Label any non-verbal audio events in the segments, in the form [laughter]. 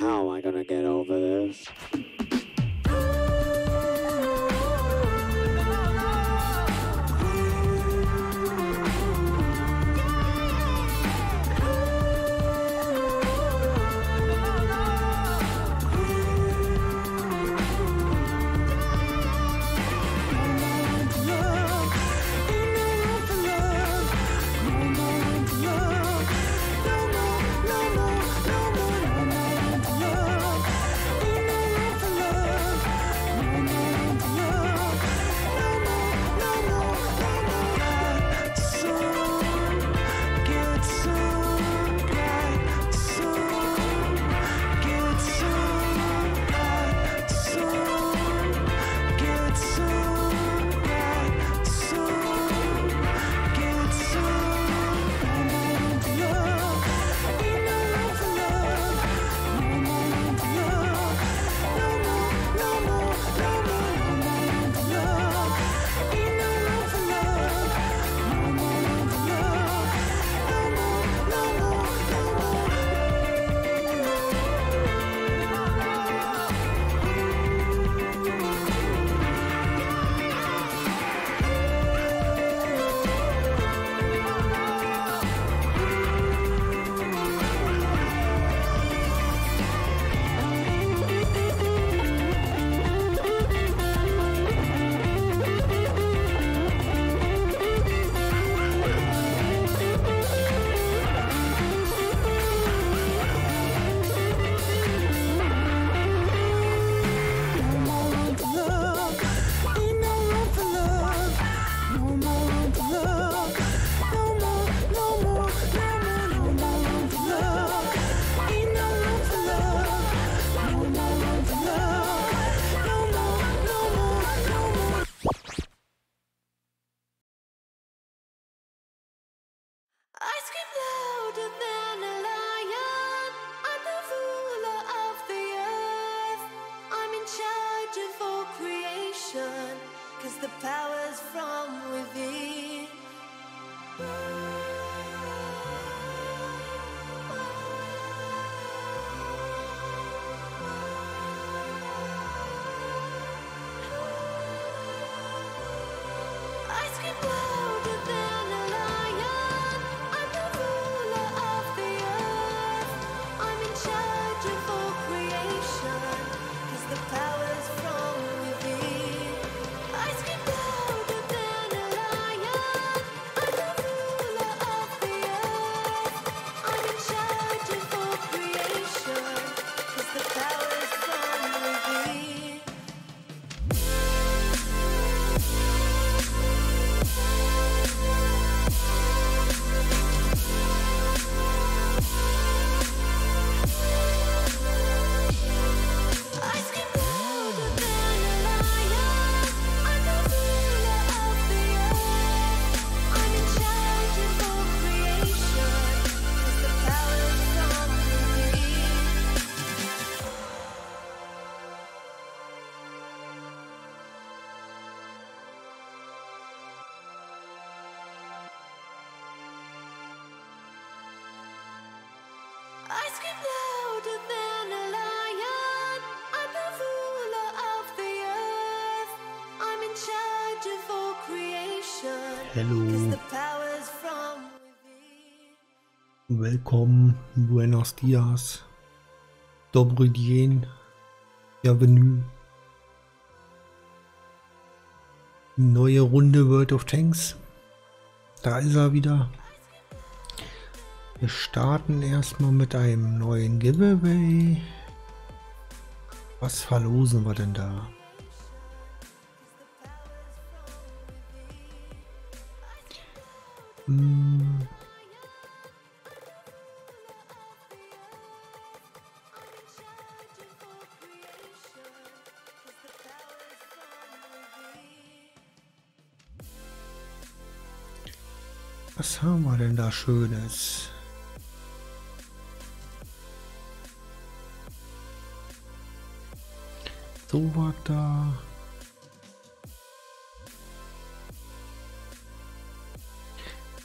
How am I gonna get over this? Hello. Welcome, buenos dias. Добрый день. Bienvenue. Neue Runde World of Tanks. Da ist er wieder. Wir starten erstmal mit einem neuen Giveaway. Was verlosen wir denn da? Was haben wir denn da Schönes? So war da.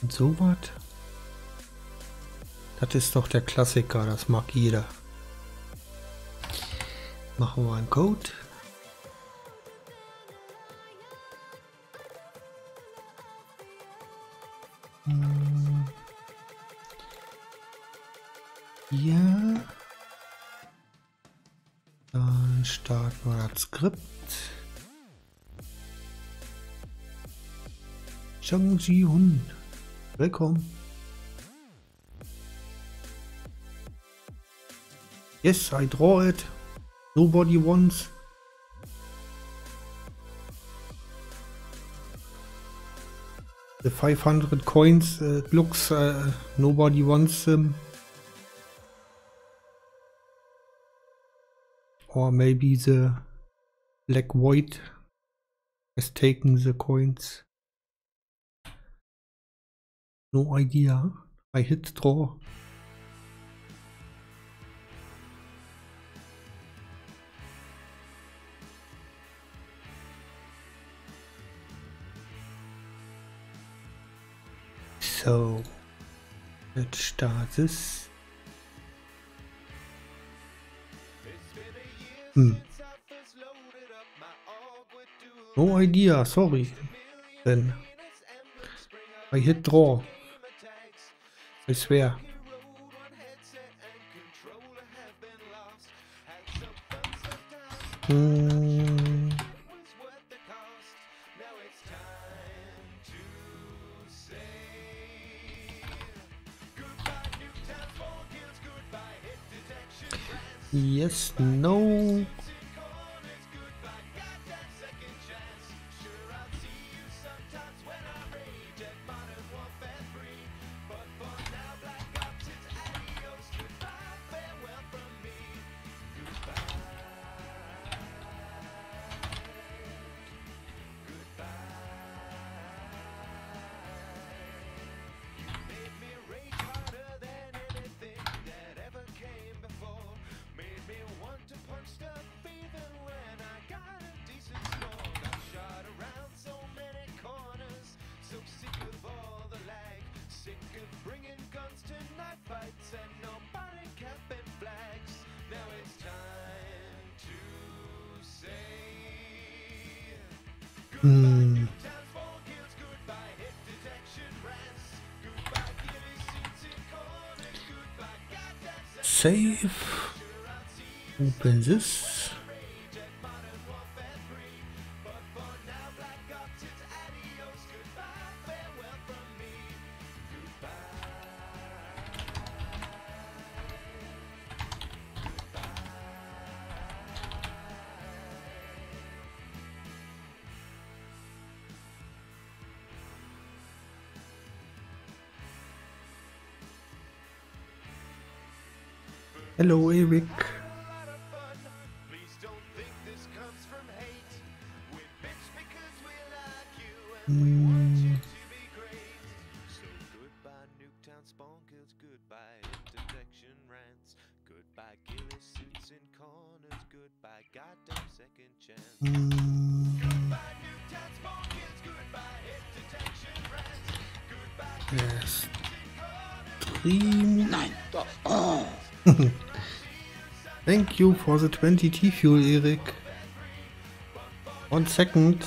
Und so was? Das ist doch der Klassiker, das mag jeder. Machen wir einen Code. Hm. Ja. Dann starten wir das Skript. Shang Ji Hun. Willkommen. Yes, I draw it. Nobody wants. The 500 coins uh, looks uh, nobody wants them. Or maybe the black void has taken the coins. No idea. I hit draw. So let's start this. Hmm. No idea, sorry. Then I hit draw. I swear. Hmm. Yes, no. Save. Open this. Hello, Eric. Thank you for the 20 T fuel, Eric. One second.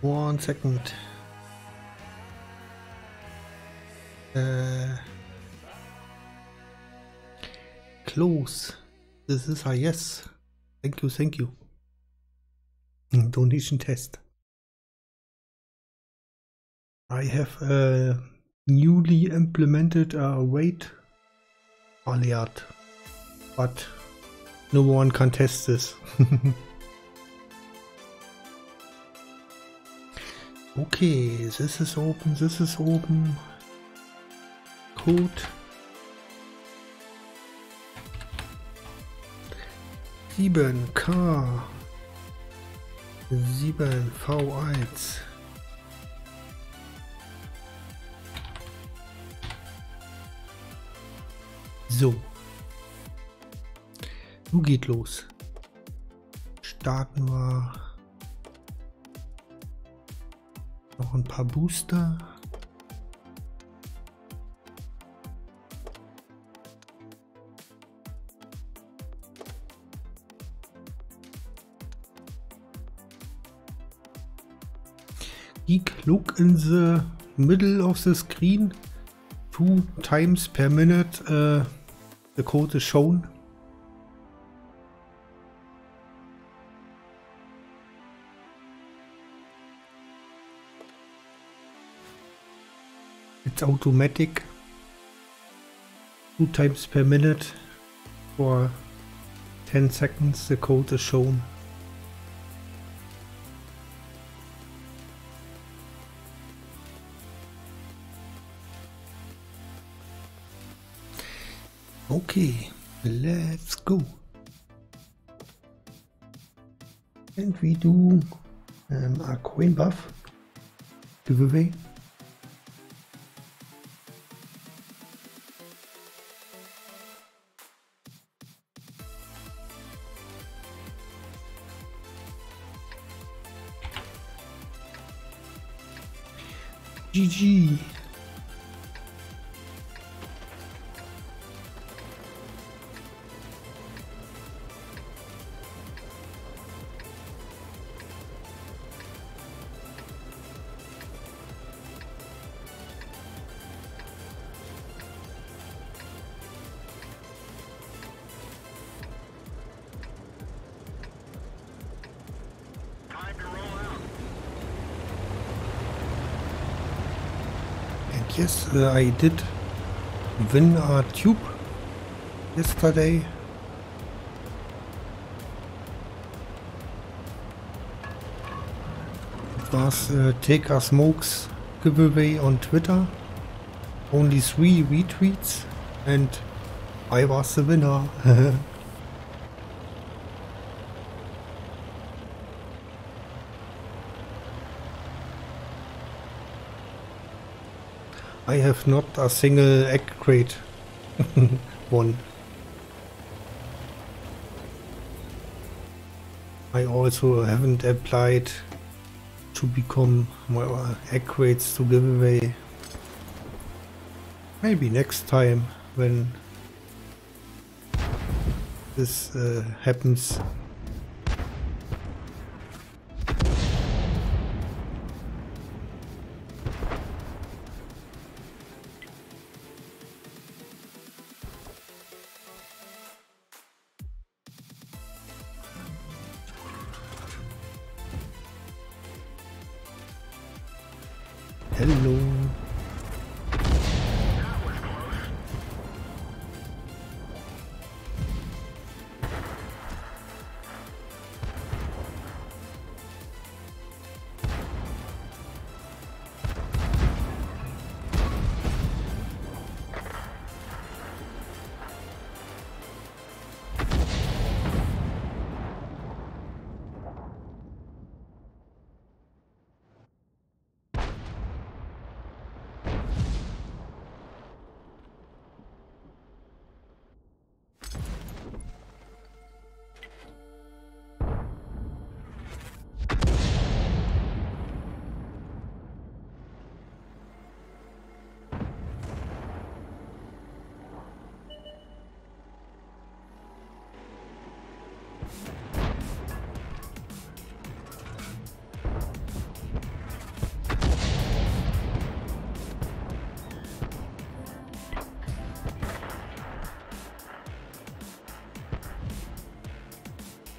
One second. Uh, close. This is a yes. Thank you, thank you. Donation test. I have a newly implemented a wait alert, but no one can test this. [laughs] okay, this is open, this is open. Code. Sieben K sieben V1 So. Nun geht los. Starten wir noch ein paar Booster. Geek look in the middle of the screen two times per minute. Uh the code is shown. It's automatic. Two times per minute for 10 seconds the code is shown. Okay, let's go. And we do um, a coin buff giveaway. GG. I did win a tube yesterday. It was uh, Take a Smokes giveaway on Twitter. Only three retweets and I was the winner. [laughs] I have not a single egg crate [laughs] one. I also haven't applied to become more egg crates to give away. Maybe next time when this uh, happens.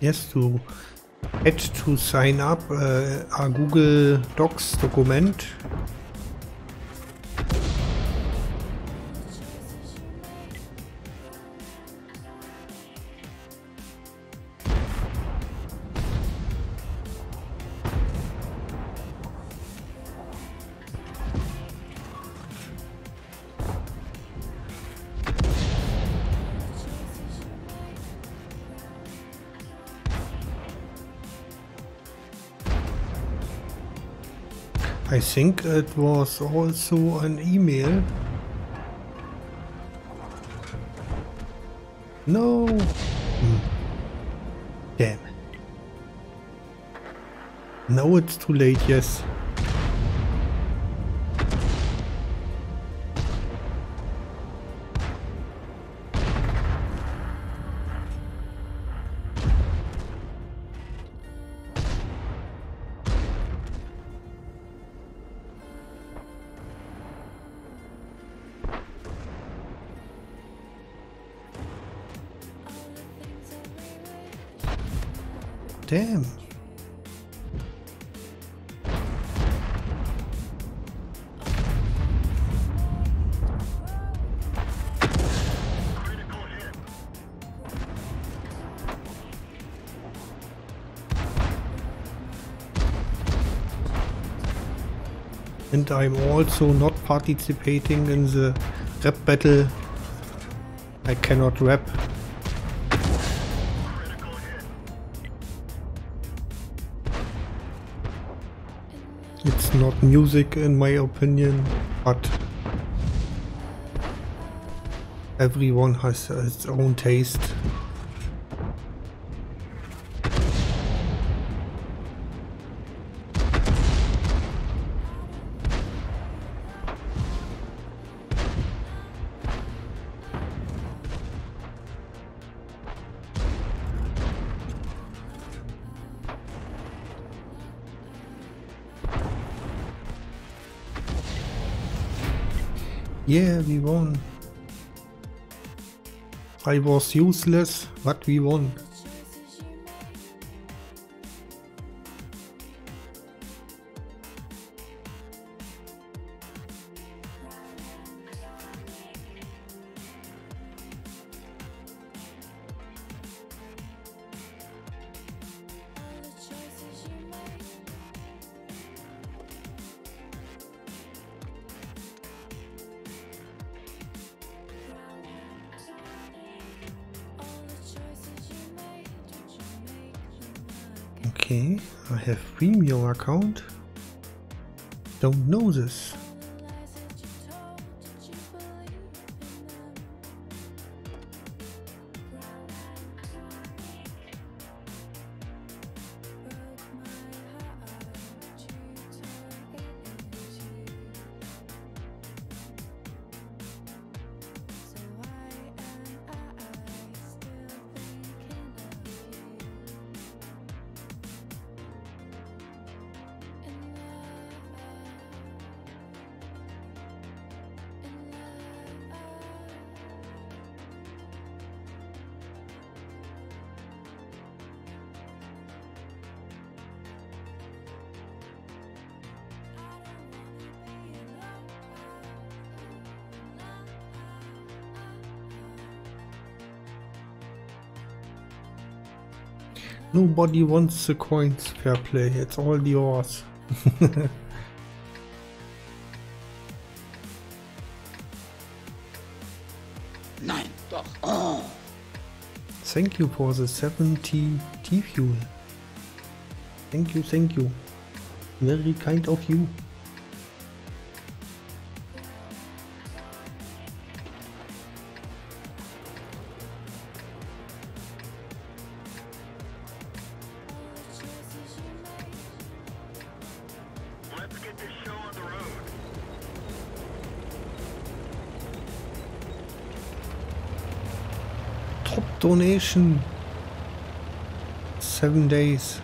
Yes, to add to sign up uh, a Google Docs document. Think it was also an email. No. Hmm. Damn. Now it's too late, yes. I'm also not participating in the rap battle. I cannot rap. It's not music in my opinion, but everyone has its own taste. Yeah, we won. I was useless, but we won. Account. Don't know this. Nobody wants the coins, fair play. It's all yours. [laughs] Nein, doch. Oh. Thank you for the 70 T fuel. Thank you, thank you. Very kind of you. Donation. Seven days.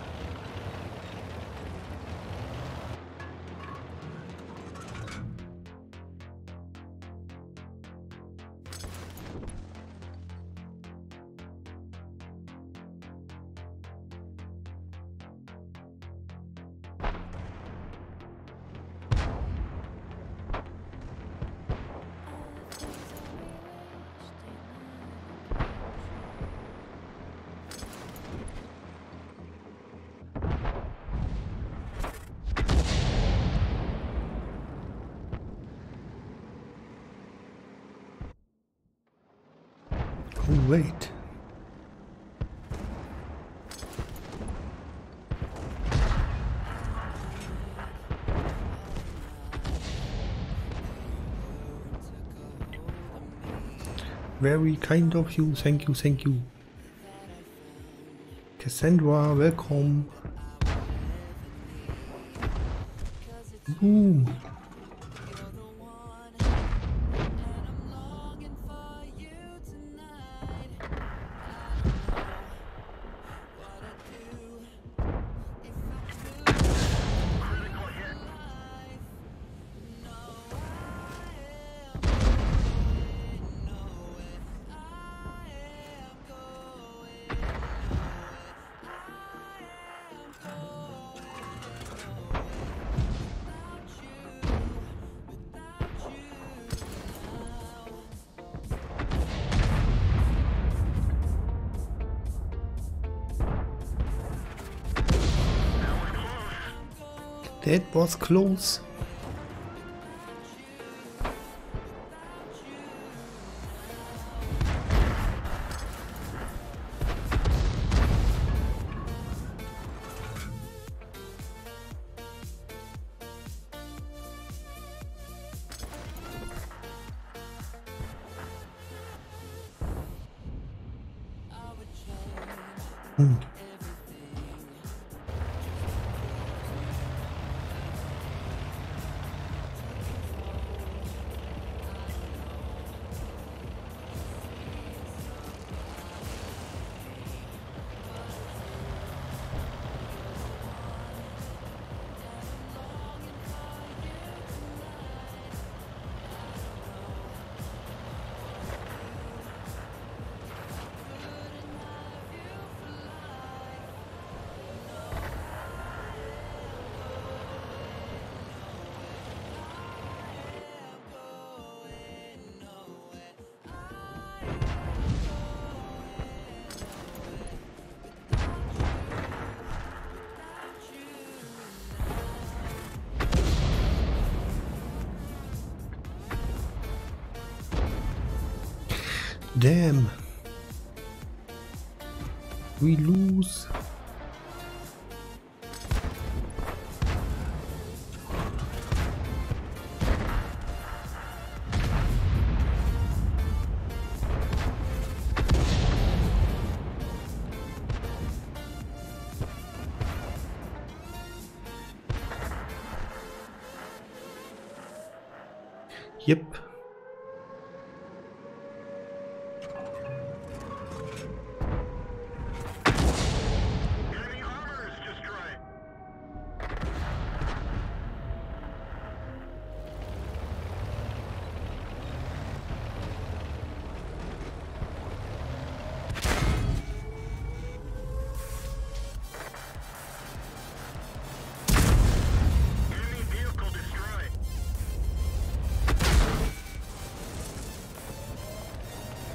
Very kind of you. Thank you, thank you. Cassandra, welcome. That was close.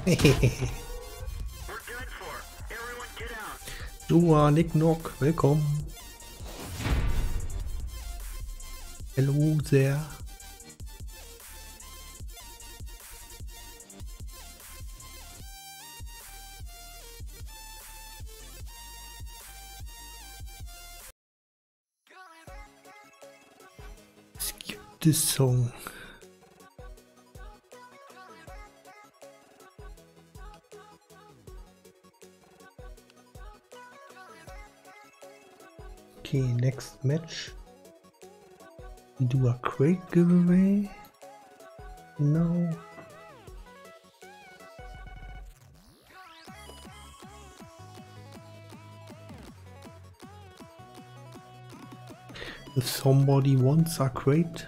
[laughs] Dua, Nick Knock, willkommen. Hello there. Skip this song. Okay, next match. We do a crate giveaway. No. If somebody wants a crate,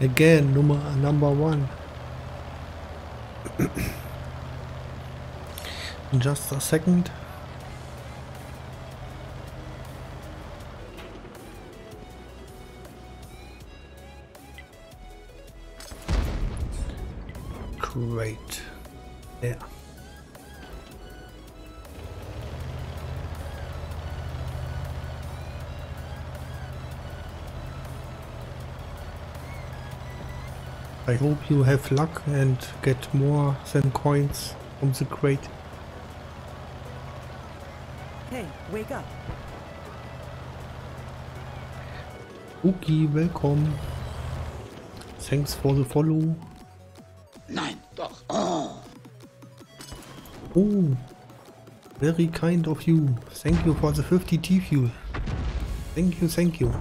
again, number number one. Just a second. I hope you have luck and get more than coins from the crate. Hey, wake up. Uki, welcome. Thanks for the follow. Nein, doch. Oh. Oh, very kind of you. Thank you for the 50 T-Fuel. Thank you, thank you.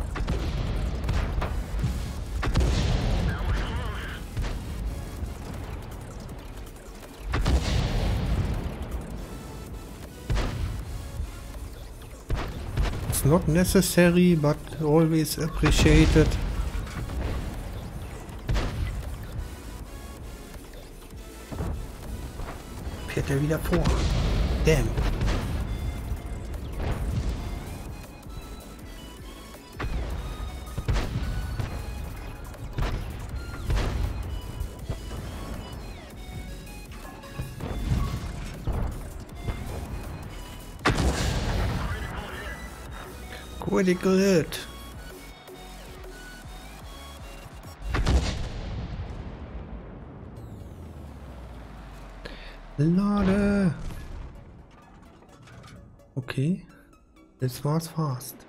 Not necessary, but always appreciated. Fährt er wieder vor. Damn. Critical hit. Lade. Okay. Das war's fast.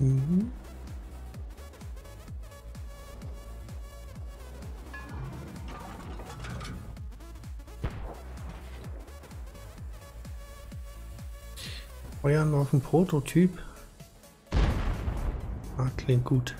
Mhm. Feuern auf den Prototyp. Ah, klingt gut.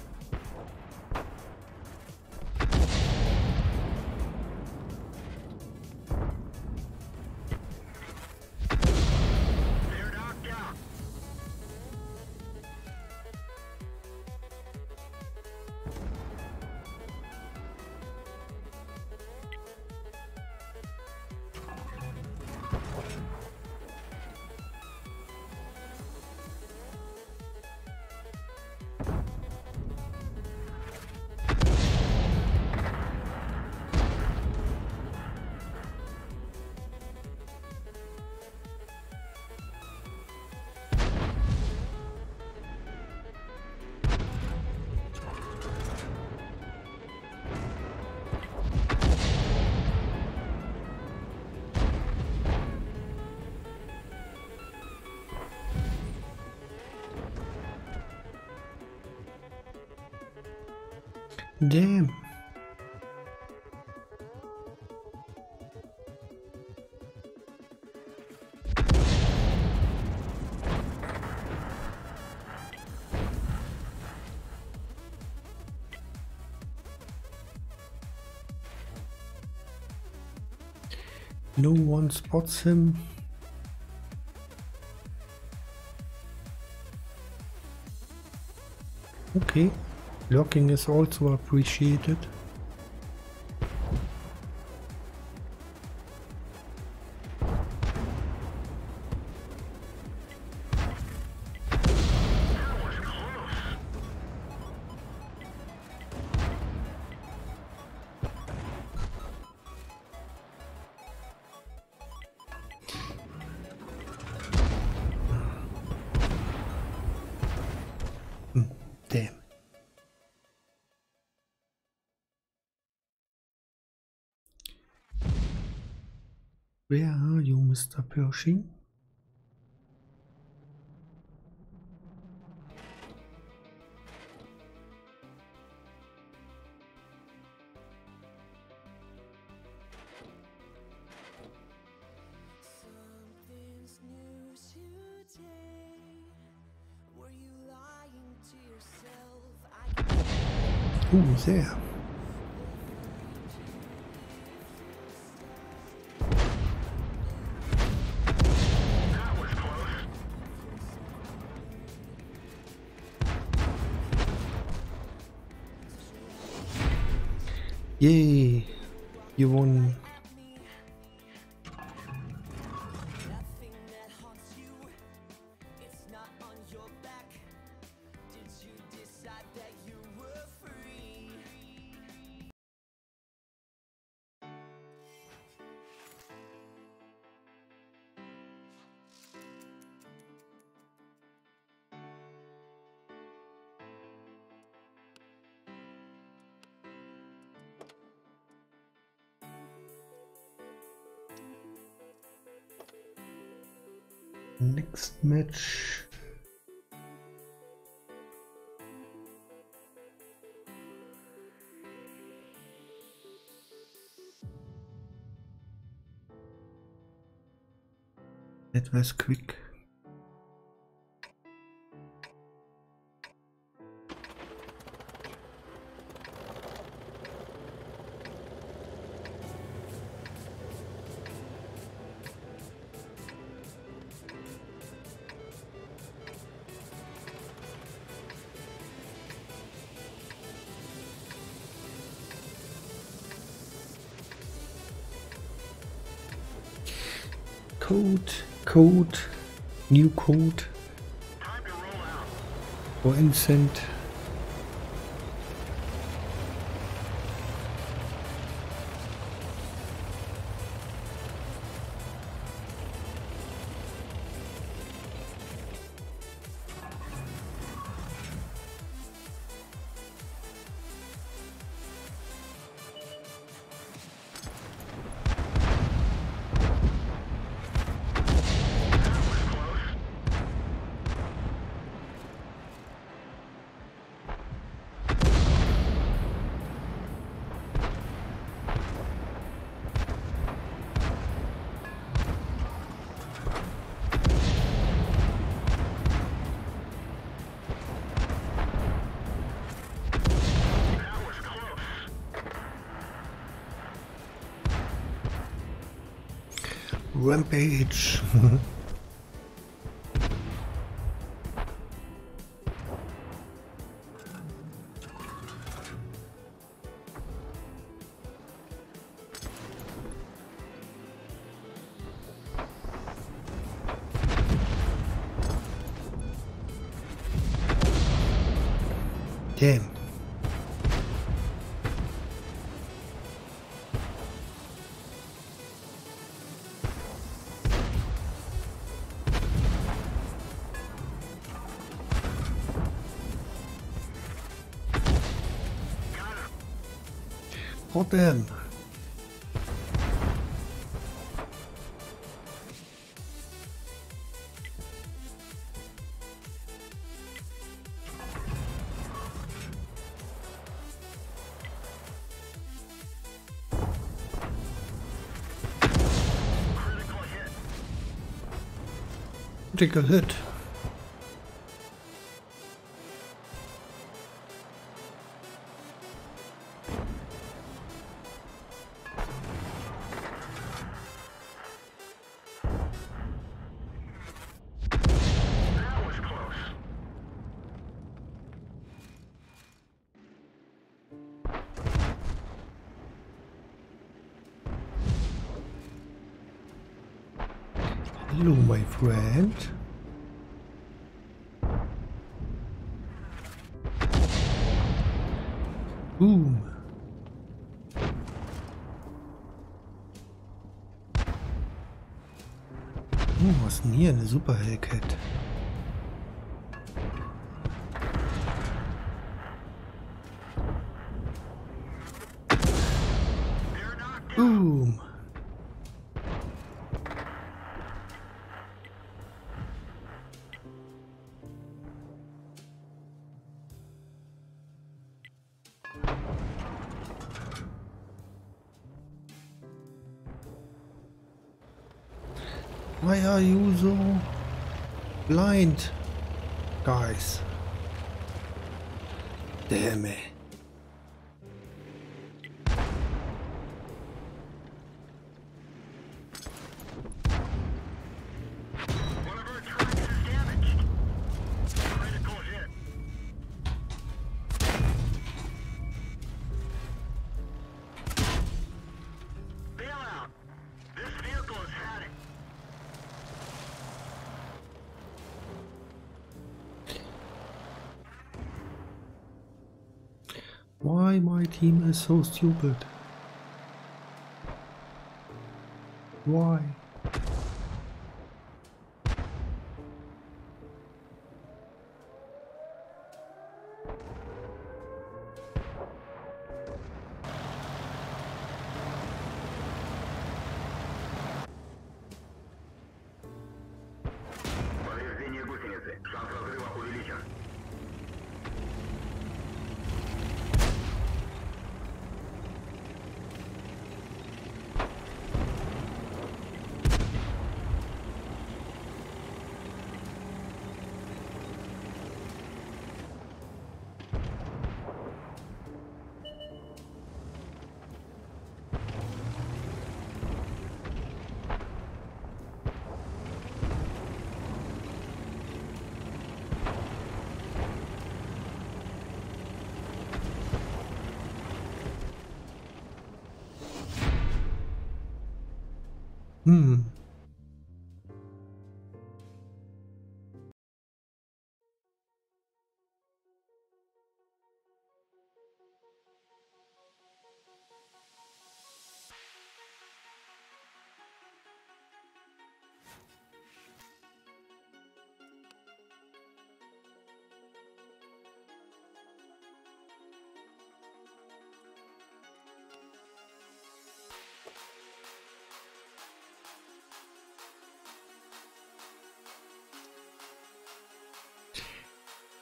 Damn. No one spots him. Okay. Locking is also appreciated. I Ooh, there. damage. That was quick. code, code, new code, or insent. 嗯。[laughs] What then? Critical hit. Superhellcat. mind. Is so stupid? Why?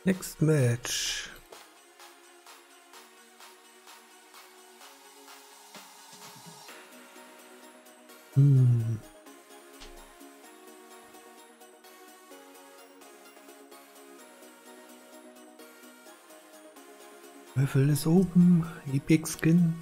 Next match. Hmm. Raffle is open. Epic skin.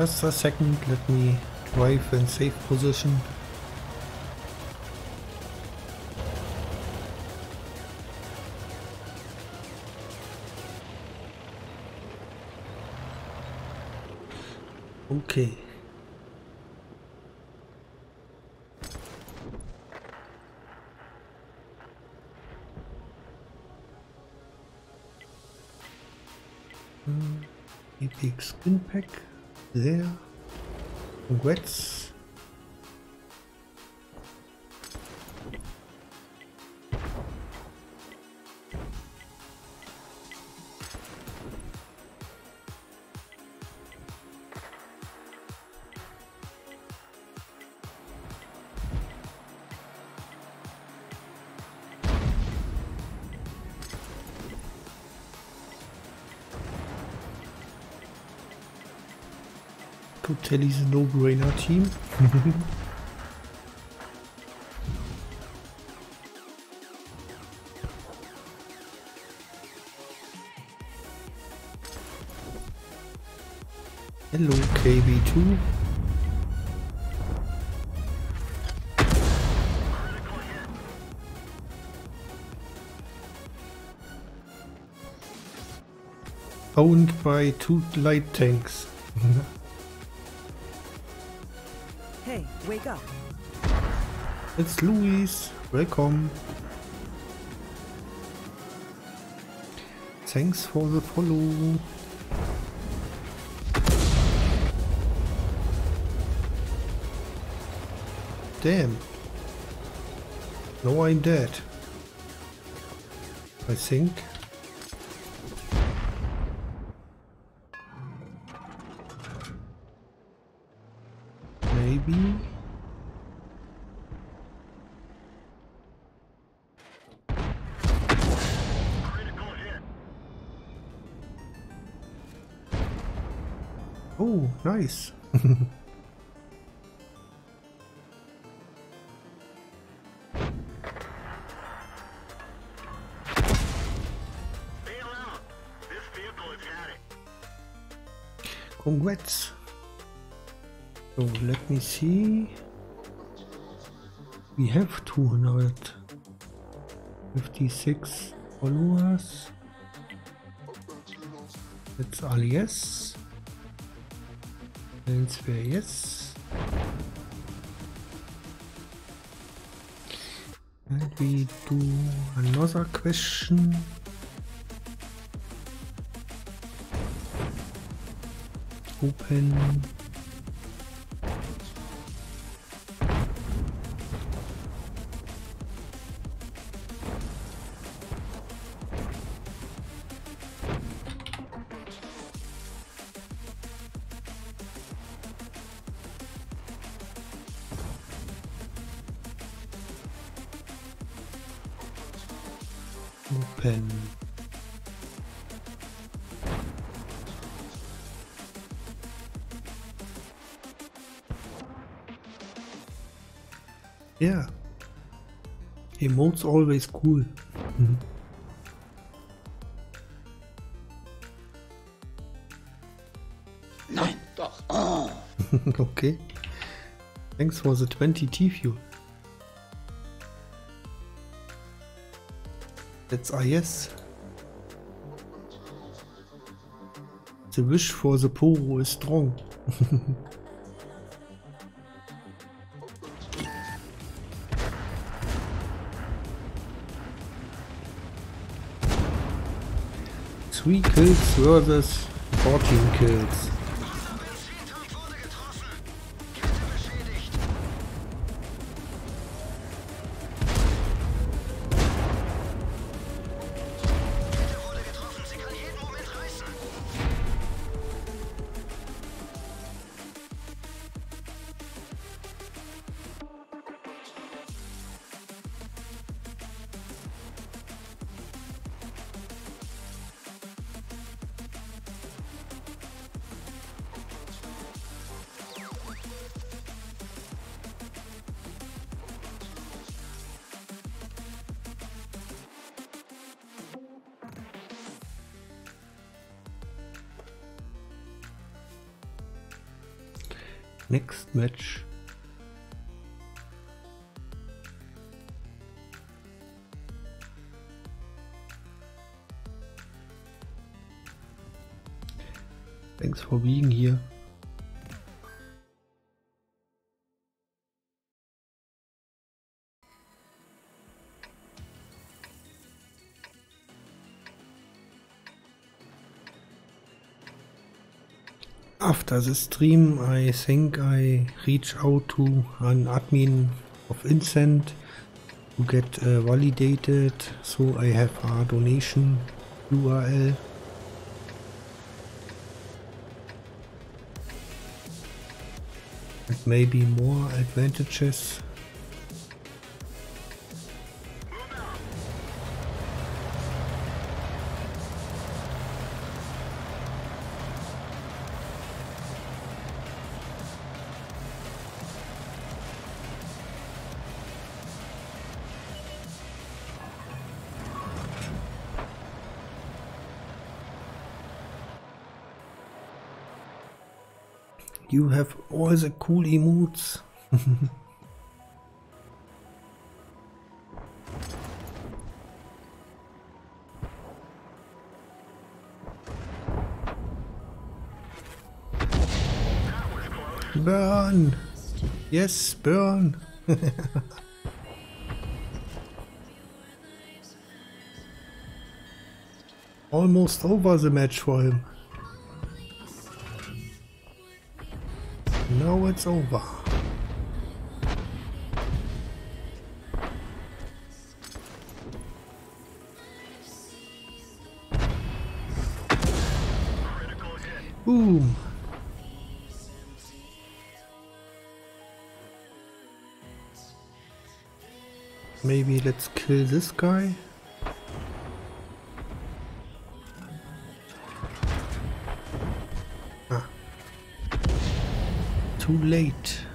Just a second, let me drive in safe position. Okay. Congrats. The no-brainer team. [laughs] Hello KV-2. Owned by two light tanks. [laughs] wake up. It's Luis. Welcome. Thanks for the follow. Damn. No, I'm dead. I think. It. Congrats. So let me see. We have 256 followers. That's all Elsewhere yes. And we do another question. Open. Emotes always cool. Nein, doch. Oh. [laughs] okay. Thanks for the 20 T-Fuel. That's a yes. The wish for the Poro is strong. [laughs] Three kills versus 14 kills. Being here. After the stream, I think I reach out to an admin of Incent to get uh, validated, so I have a donation URL. Maybe more advantages. You have all the cool emotes. [laughs] Burn! Yes, burn! [laughs] Almost over the match for him. It's over. Boom. Maybe let's kill this guy. Too late.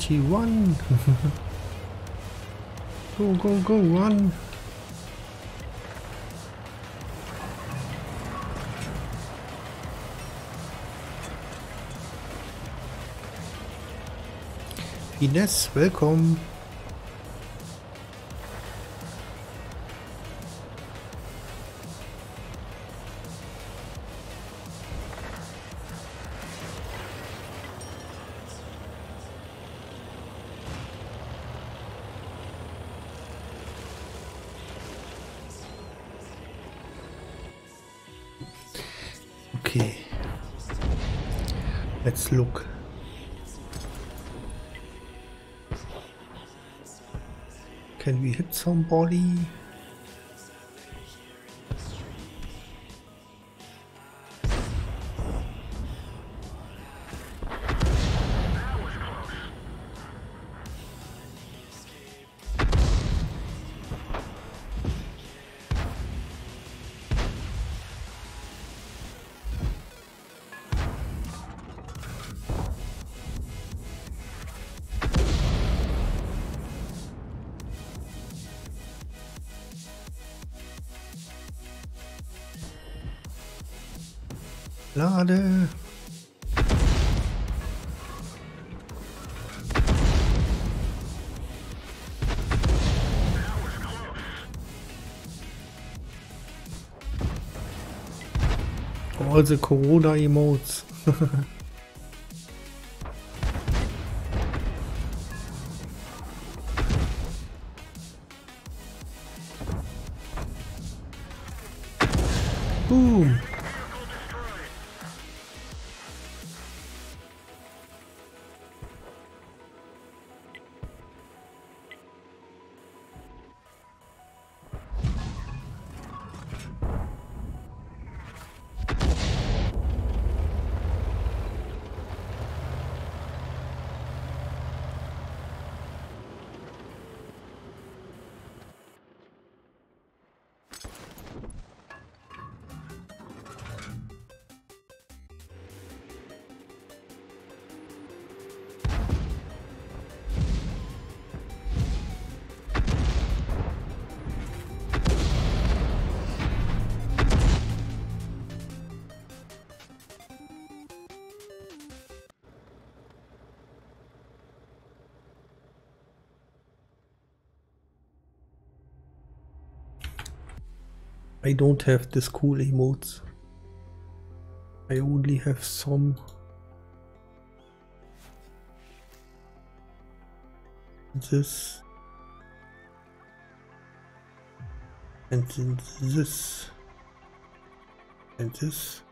RT1. [laughs] go, go, go, run. Ines, willkommen. Look. Can we hit somebody? All the [laughs] I don't have this cool emotes. I only have some. This. And this. And this.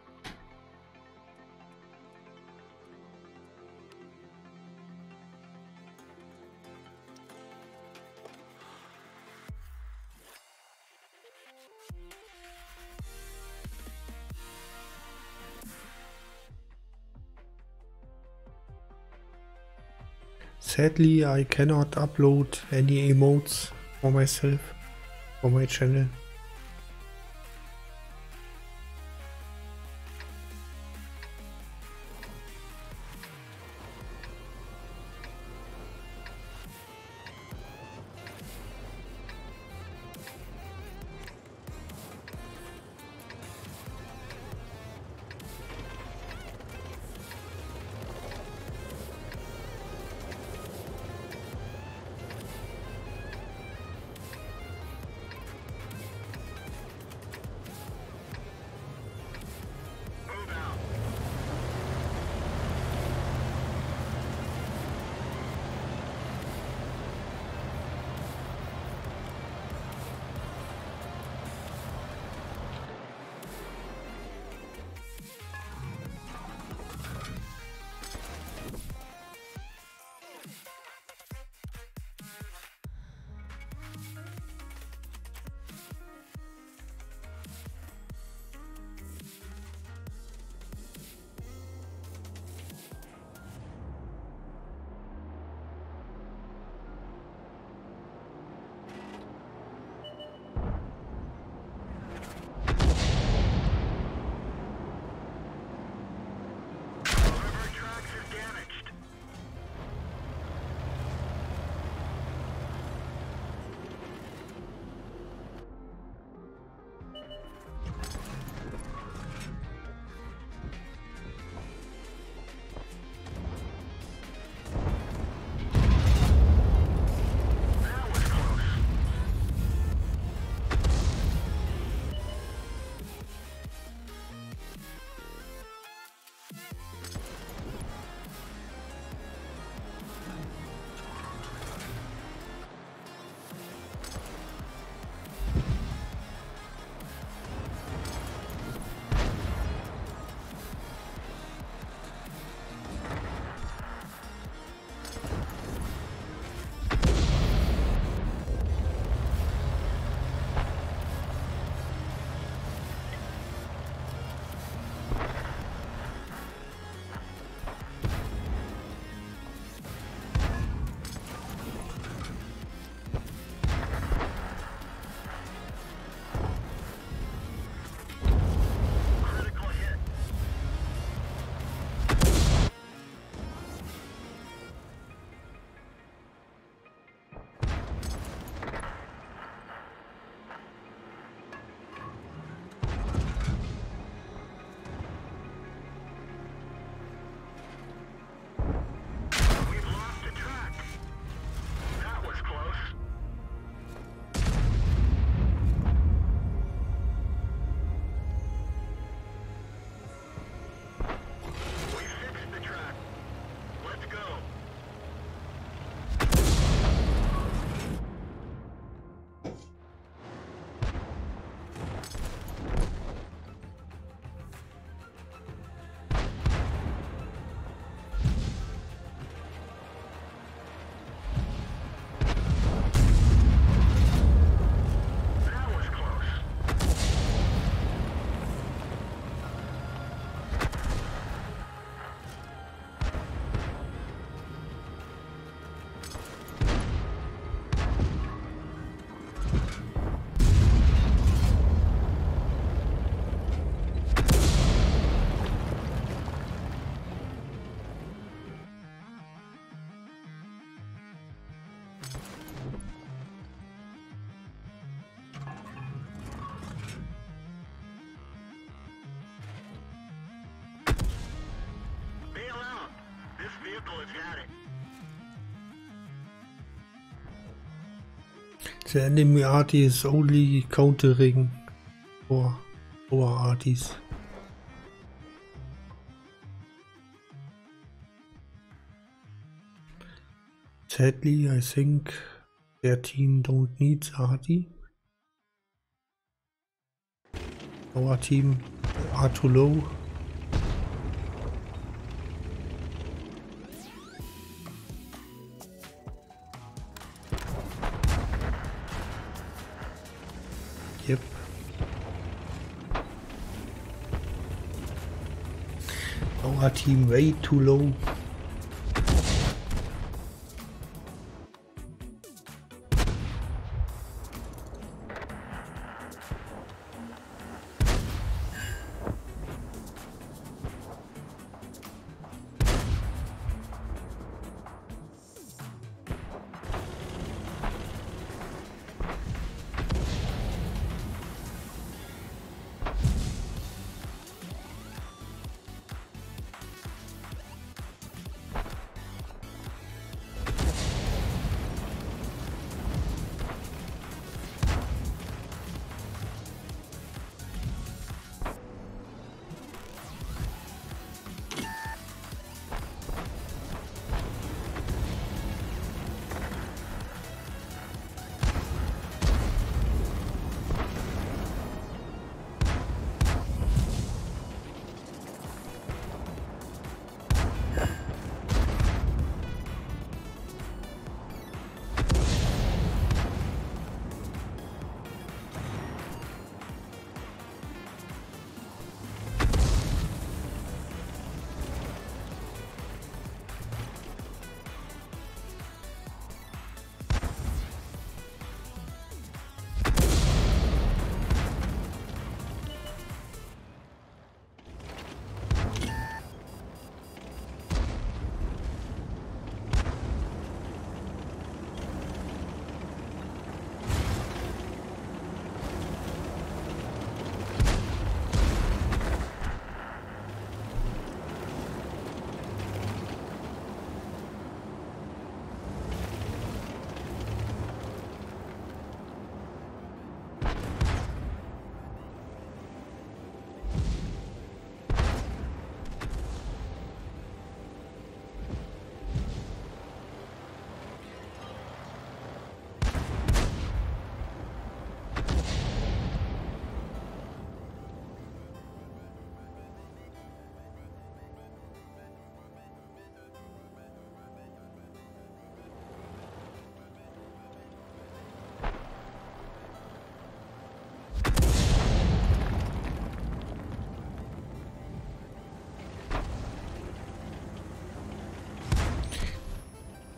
Sadly, I cannot upload any emotes for myself, for my channel. The enemy arty is only countering for our arties. Sadly, I think their team don't need arty. Our team are too low. Yep. Our team way too low.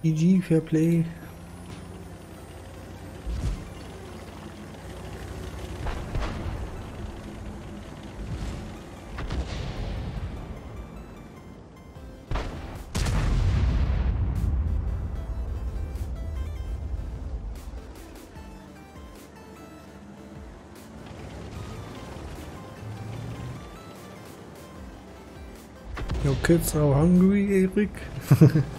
GG, Fair Play. Your kids are hungry, Eric? [laughs]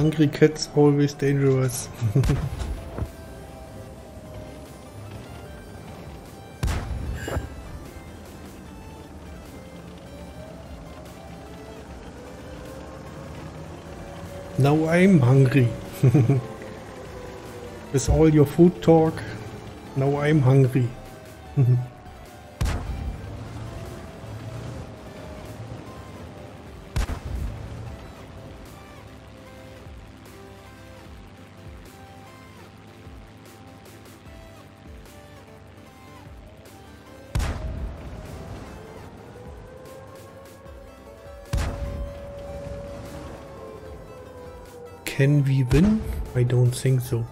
Hungry cats always dangerous. [laughs] now I'm hungry. [laughs] With all your food talk, now I'm hungry. [laughs] Can we win? I don't think so.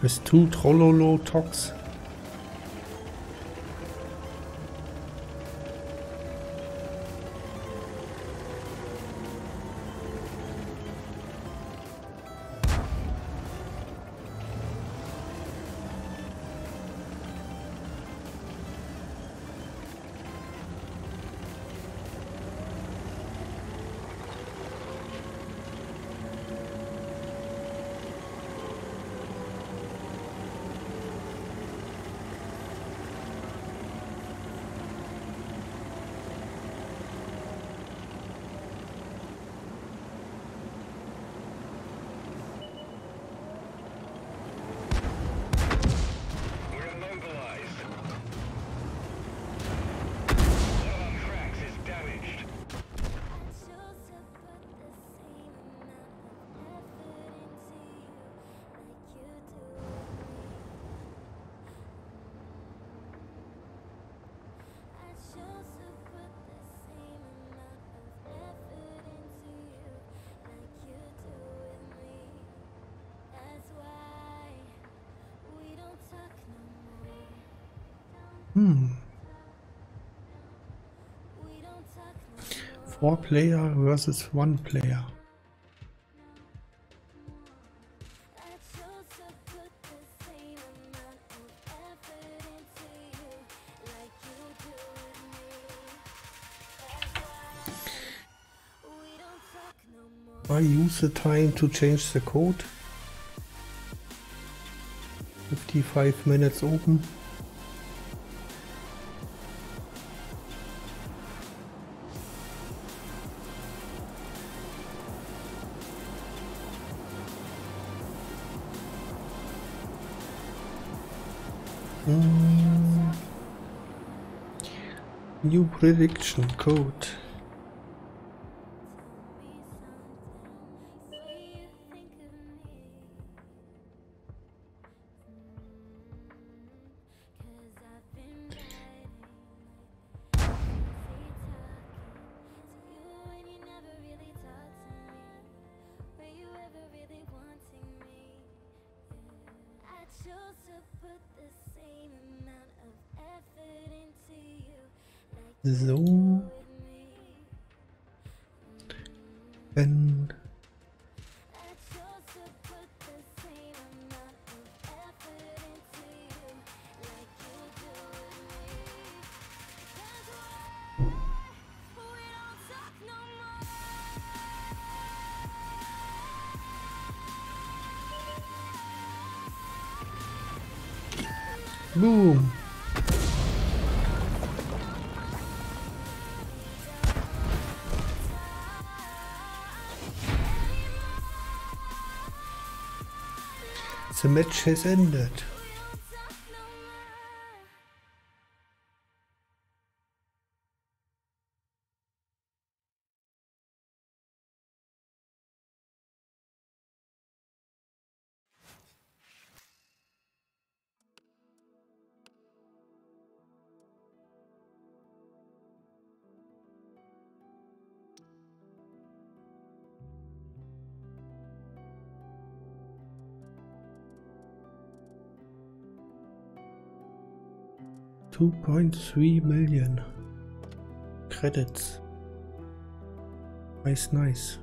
With two Trollolo talks. Four player versus one player. I use the time to change the code. 55 minutes open. Prediction code. Matches endet. 1.3 million credits. Nice, nice.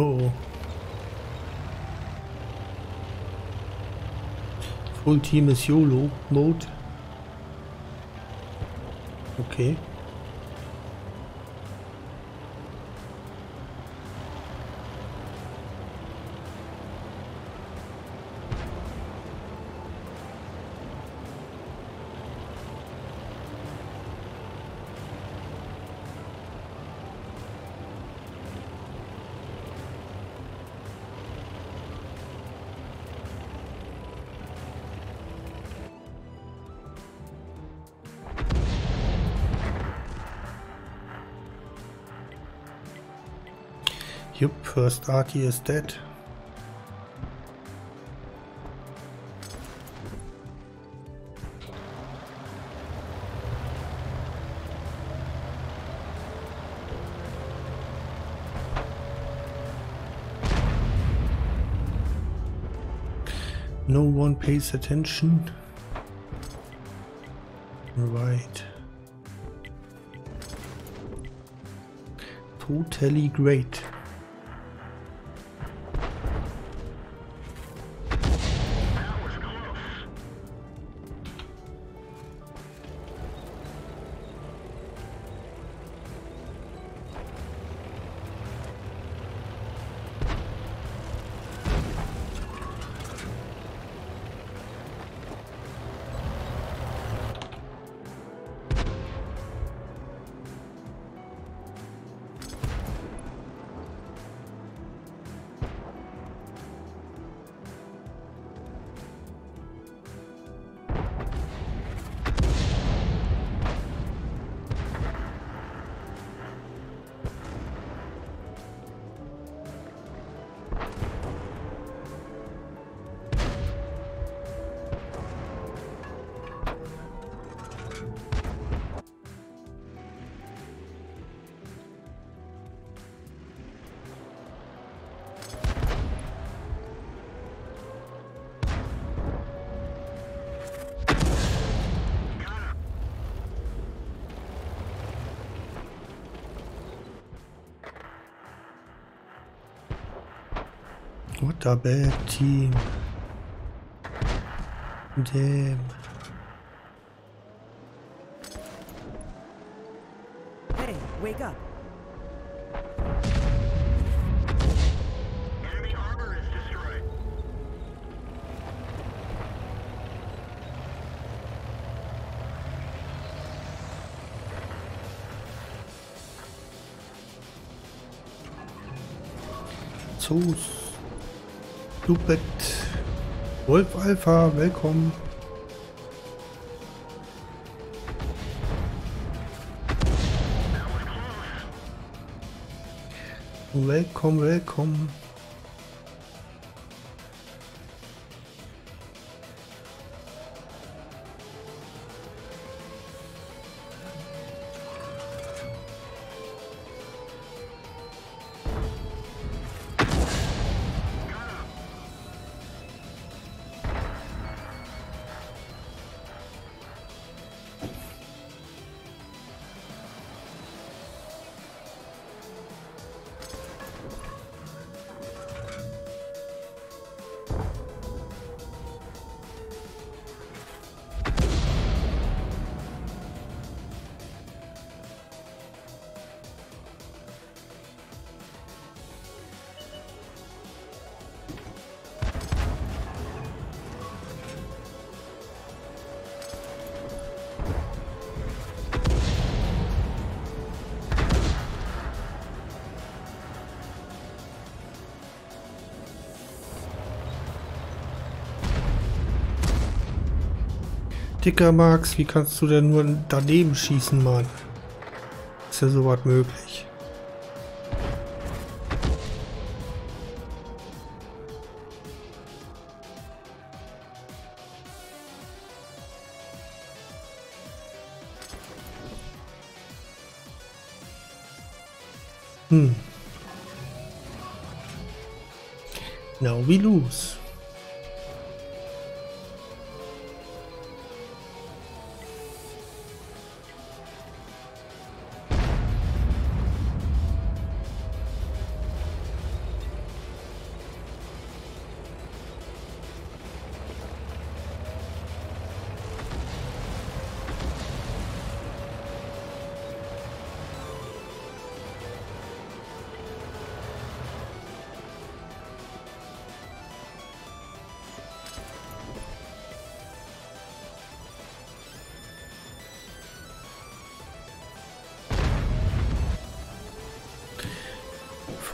Oh. Full Team ist YOLO Mode. Okay. First arty is dead. No one pays attention. Right. Totally great. What a bad team. Stupid. Wolf Alpha, willkommen. Willkommen, willkommen. Dicker Max, wie kannst du denn nur daneben schießen, Mann? Ist ja sowas möglich?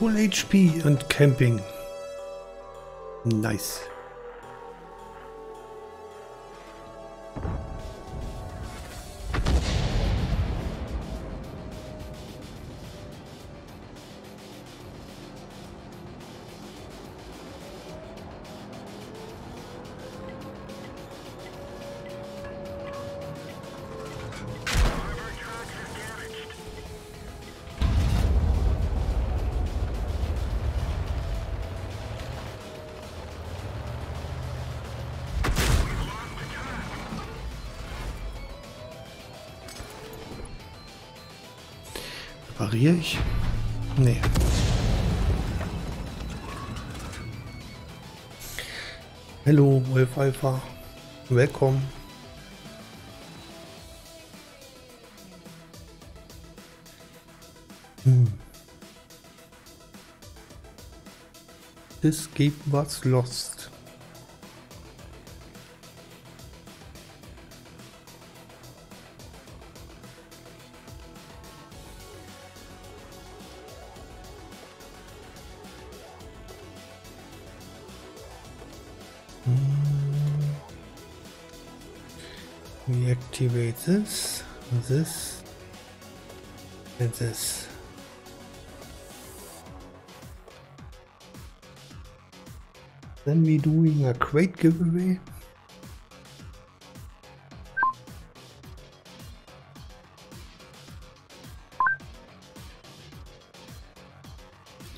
Full HP and camping. Nice. Repariere ich? Nee. Hallo, Wolf Alpha. Willkommen. Hm. Das game was lost. This, this, and this. Then we doing a crate giveaway.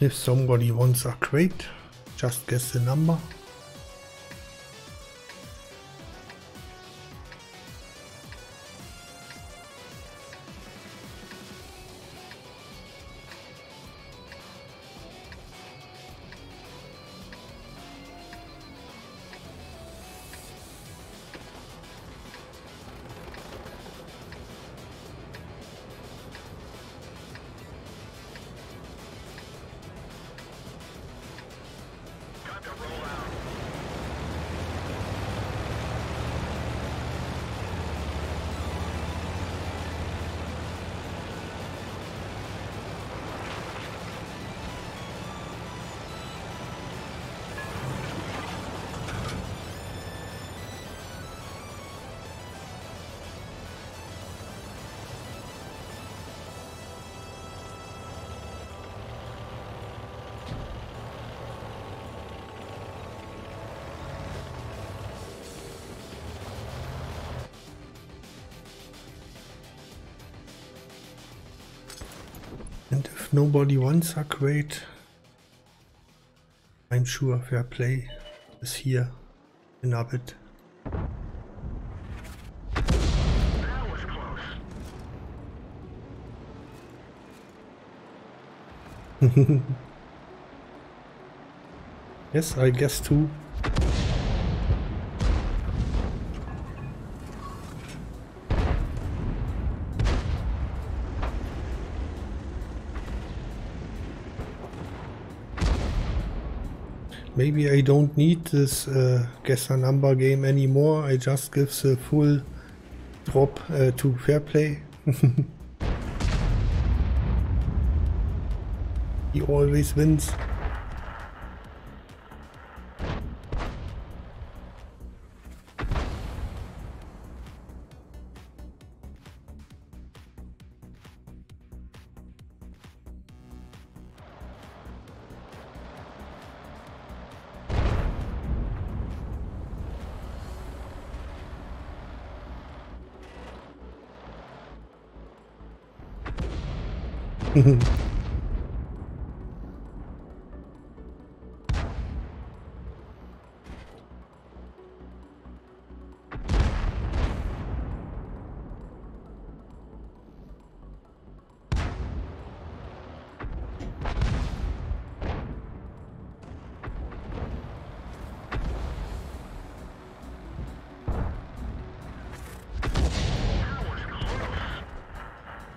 If somebody wants a crate, just guess the number. If nobody wants a ah, crate, I'm sure fair play is here in a bit. [laughs] Yes, I guess too. Maybe I don't need this uh, guess a number game anymore. I just give the full drop uh, to fair play. [laughs] he always wins.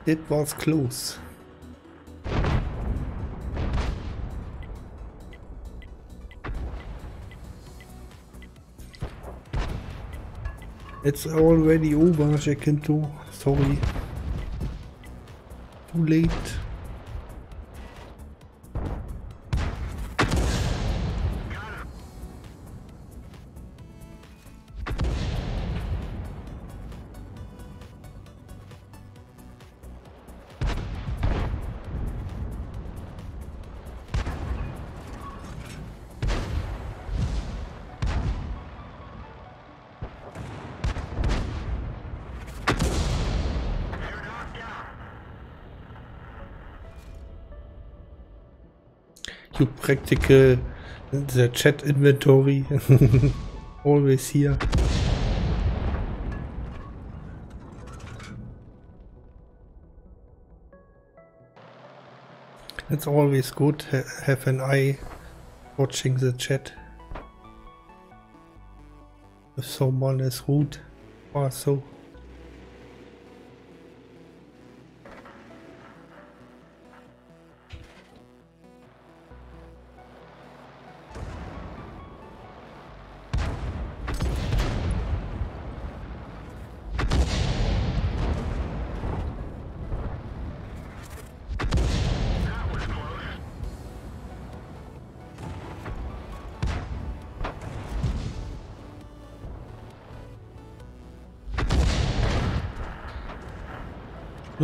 It was close. It's already over, Jacinto. Sorry. Too late. Practical the chat inventory. [laughs] Always here. It's always good to have an eye watching the chat. If someone is rude or so.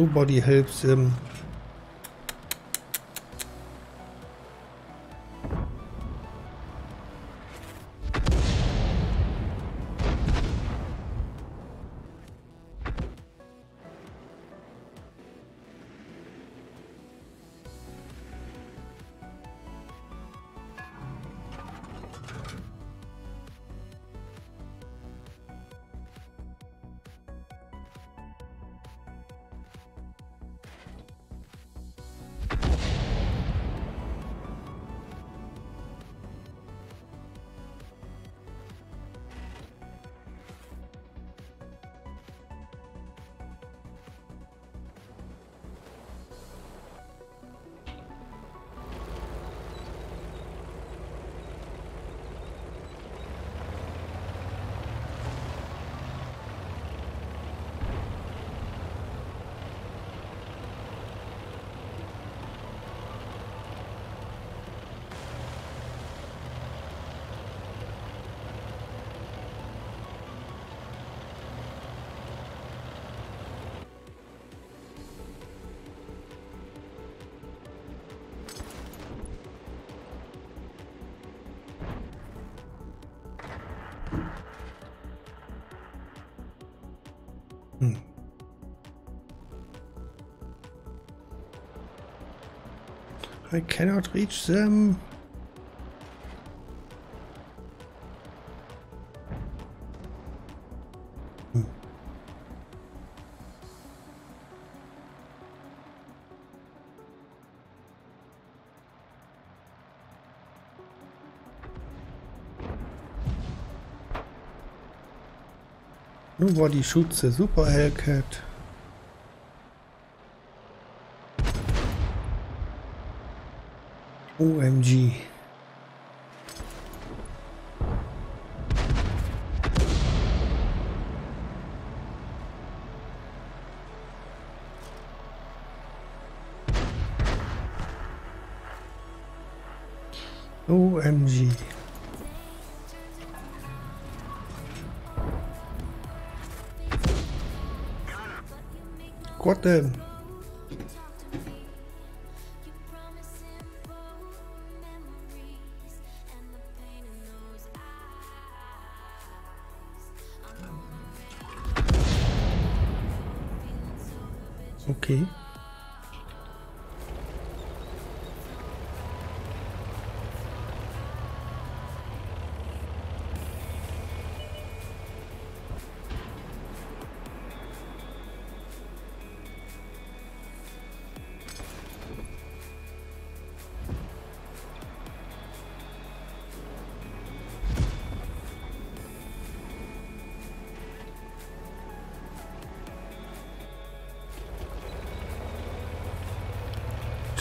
Nobody helps him. I cannot reach them. Hmm. Nobody shoots the Super Hellcat. OMG. OMG. Quá tên.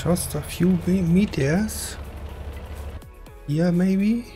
Just a few me- meters. Here maybe?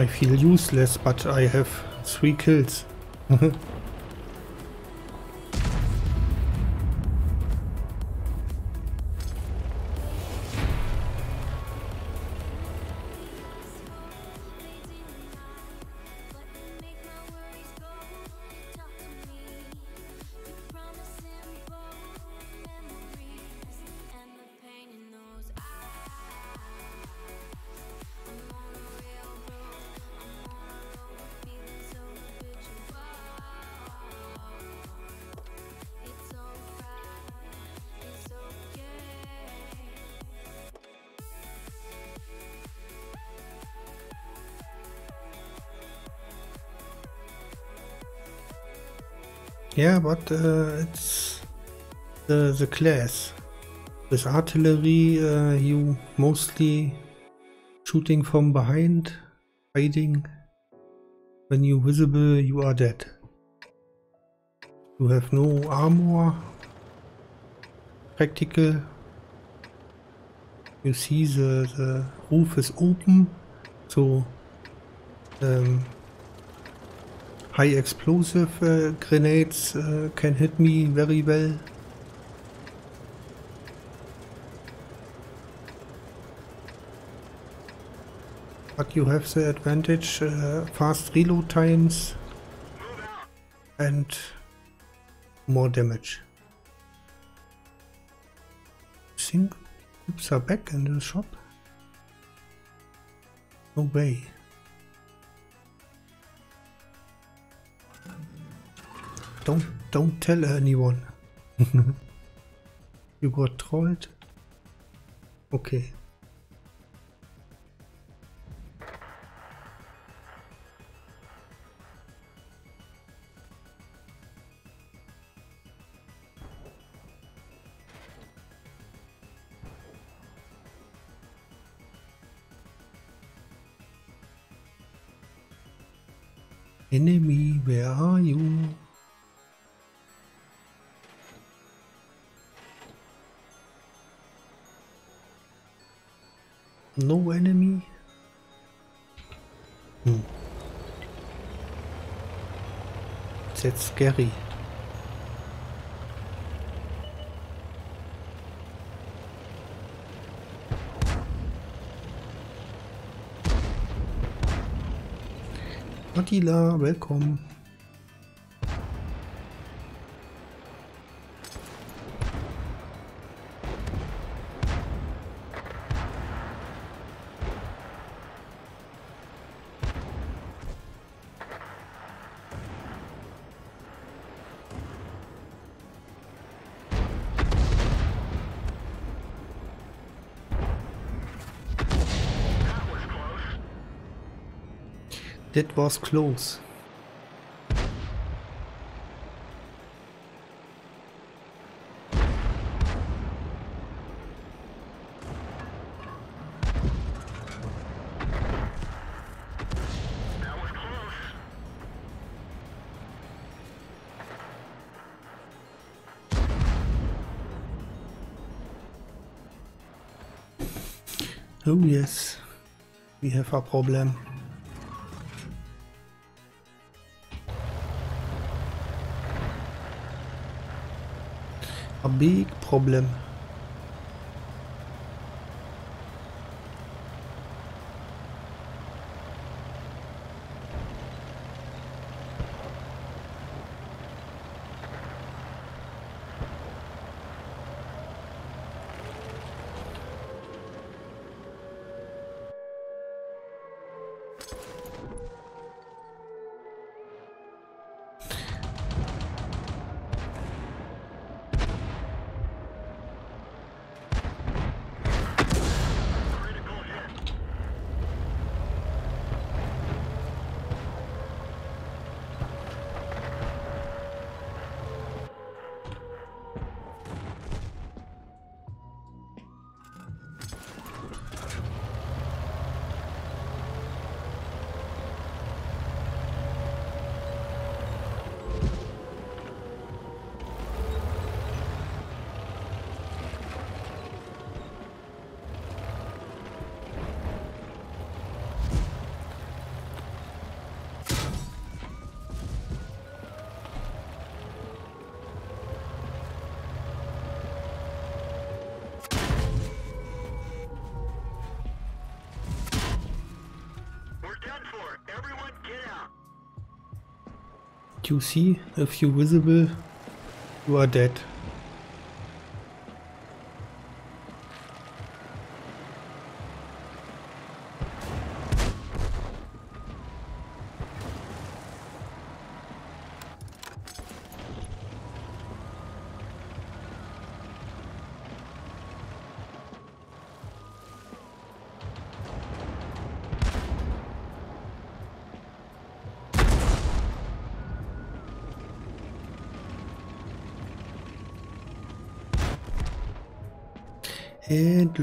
I feel useless, but I have three kills. [laughs] Yeah, but uh, it's the the class. With artillery, uh, you mostly shooting from behind, hiding. When you visible, you are dead. You have no armor. Practical. You see the, the roof is open, so um, high explosive uh, grenades uh, can hit me very well. But you have the advantage uh, fast reload times and more damage. Think groups are back in the shop? No way. Don't don't tell anyone. [laughs] you got trolled. Okay. jetzt Gary. Attila, willkommen. That was close. Was close. Oh yes, we have a problem. Big problem. You see, if you visible, you are dead.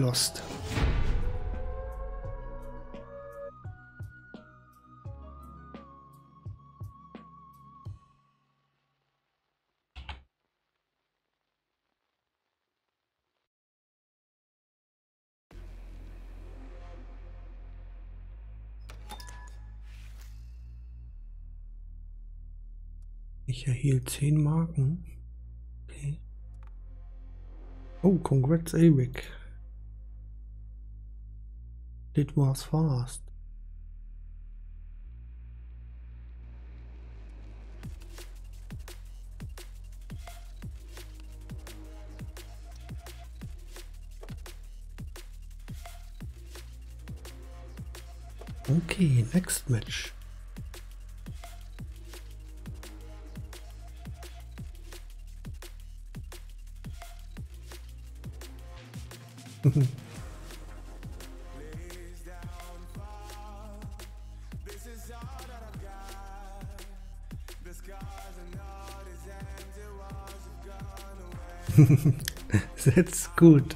Lost. Ich erhielt 10 Marken. Okay. Oh, congrats, Eric. It was fast. Okay, next match. That's good.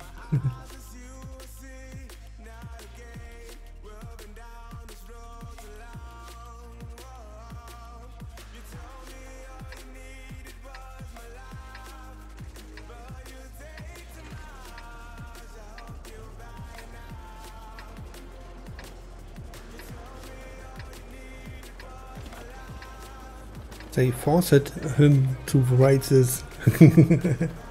They forced him to write this. [laughs]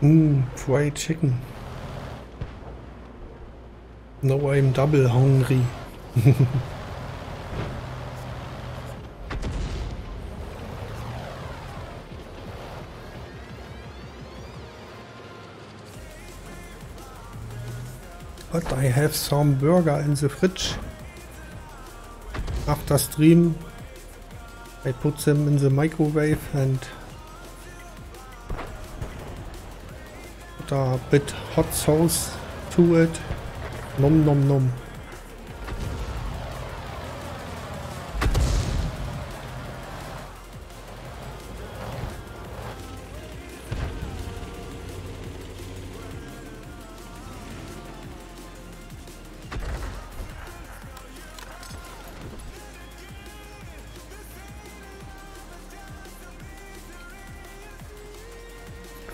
Mmm, fried chicken. Now I'm double hungry. but I have some burger in the fridge. After stream, I put them in the microwave and put a bit hot sauce to it. Nom nom nom.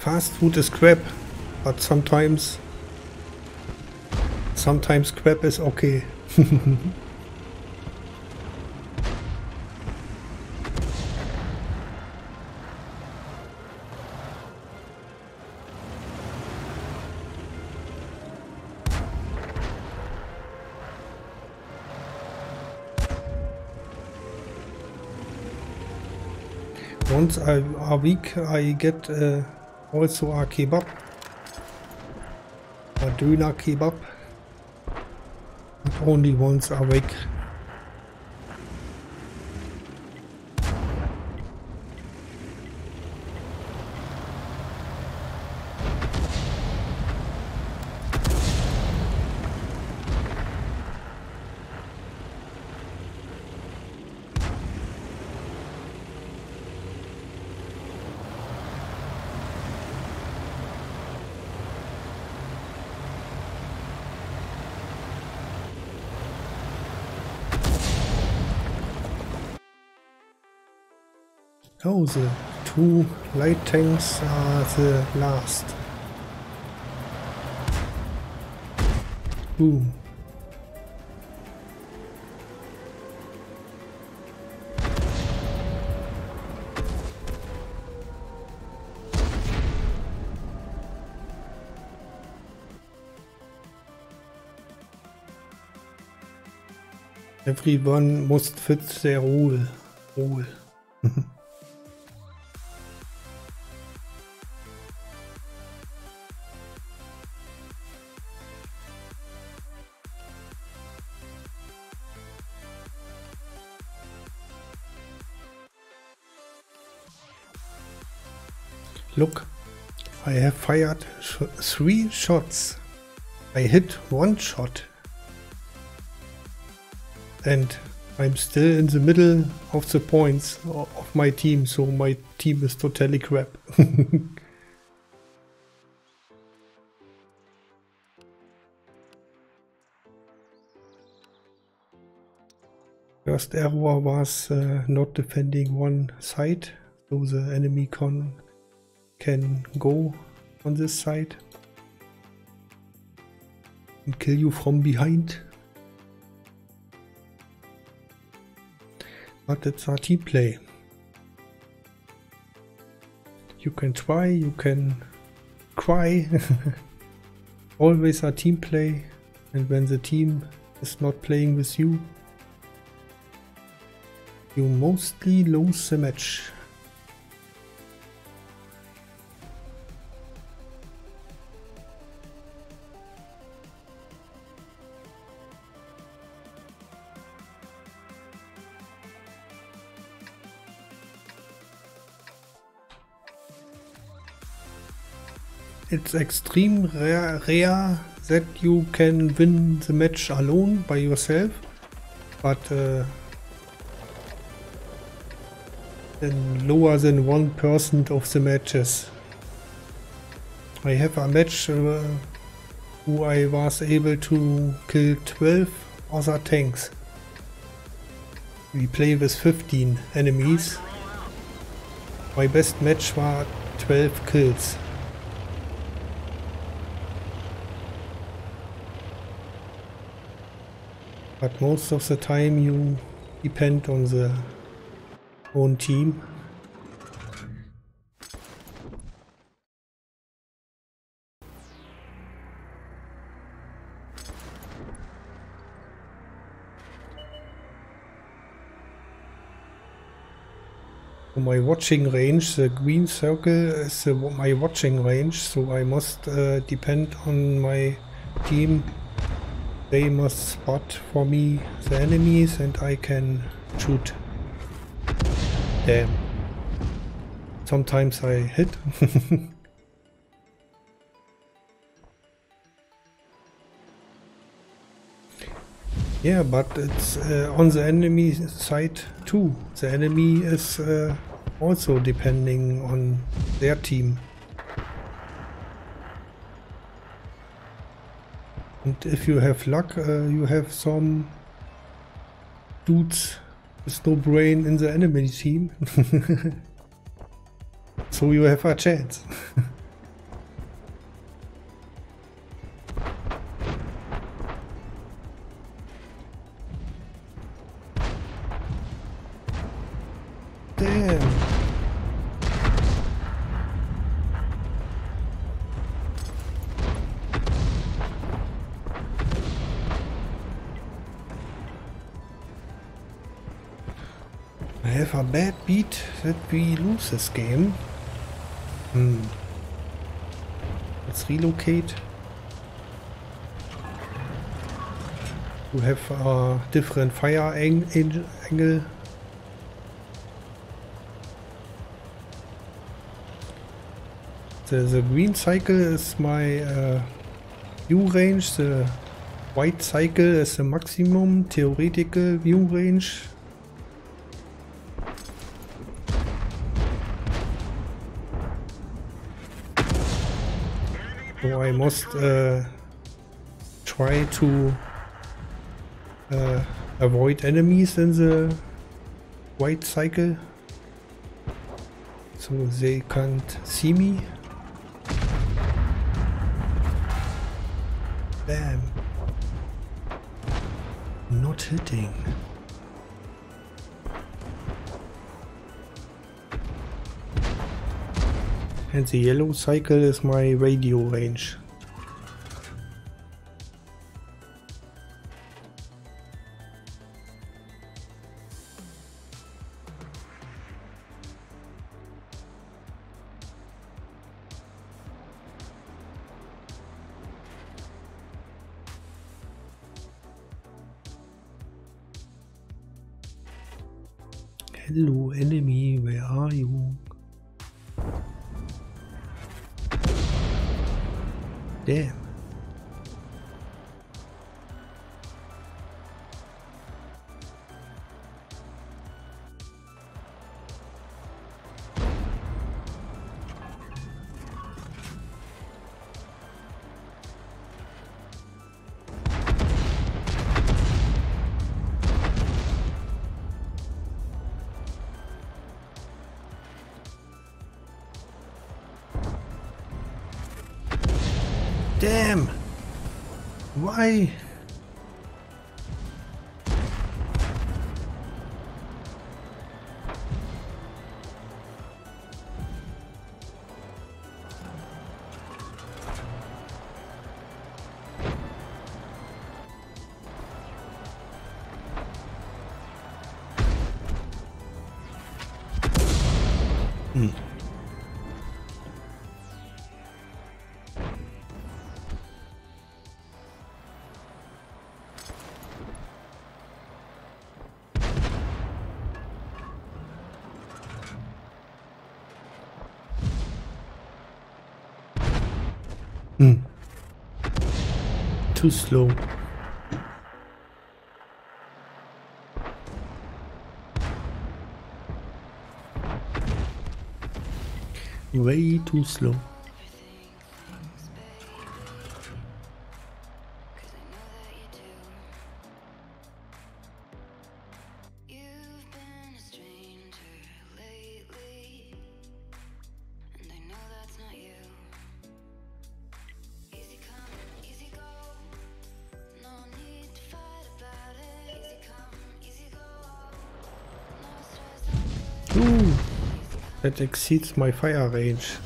Fast food is crap, but sometimes sometimes crap is okay. [laughs] Once a, a week I get uh, also a kebab. A Döner kebab. But only once a the two light tanks are the last. Boom. Everyone must fit their role. Role. [laughs] I have fired sh three shots. I hit one shot. And I'm still in the middle of the points of my team, so my team is totally crap. [laughs] First error was uh, not defending one side, so the enemy con can go on this side and kill you from behind. But it's a team play. You can try, you can cry. [laughs] Always a team play, and when the team is not playing with you, you mostly lose the match. It's extreme rare, rare that you can win the match alone by yourself, but uh, then lower than 1% of the matches. I have a match uh, who I was able to kill 12 other tanks. We play with 15 enemies. My best match was 12 kills. But most of the time you depend on the own team. My watching range, the green circle is the, my watching range, so I must uh, depend on my team. They must spot for me the enemies and I can shoot them. Sometimes I hit. [laughs] yeah, but it's uh, on the enemy side too. The enemy is uh, also depending on their team. And if you have luck, uh, you have some dudes with no brain in the enemy team. [laughs] so you have a chance. [laughs] beat that we lose this game. Hmm. Let's relocate. We have a different fire ang ang- angle. The, the green cycle is my uh, view range. The white cycle is the maximum theoretical view range. I must uh, try to uh, avoid enemies in the white cycle so they can't see me. Bam. Not hitting. and the yellow cycle is my radio range. Hello enemy Yeah. Mm. Too slow. Way too slow. exceeds my fire range.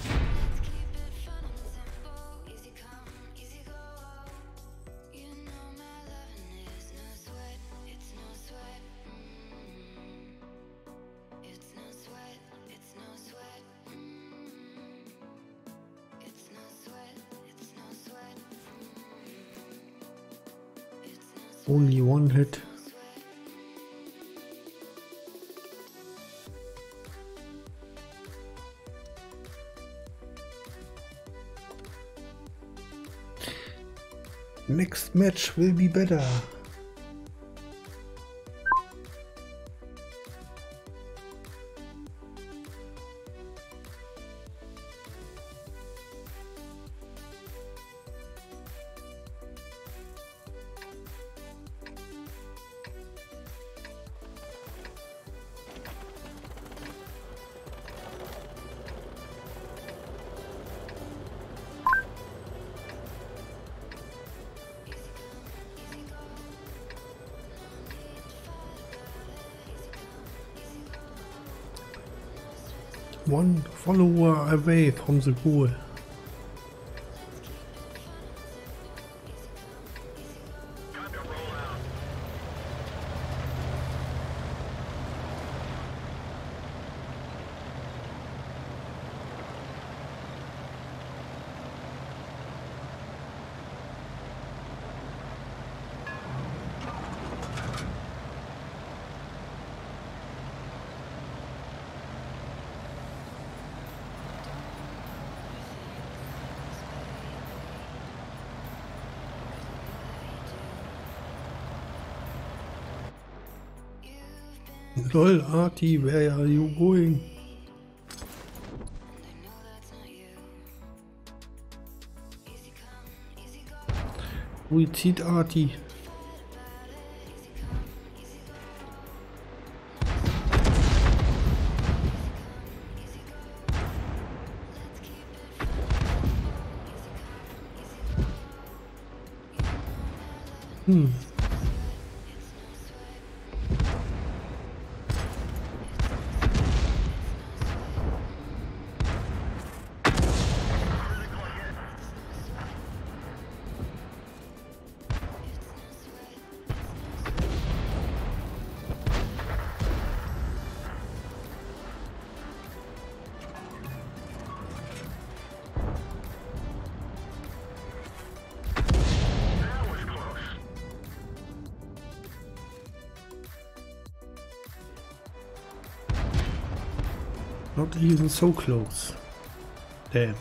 match will be better. Wave from the goal. toll, Arti, where are you going? Suizid Arti. Even so close. Damn.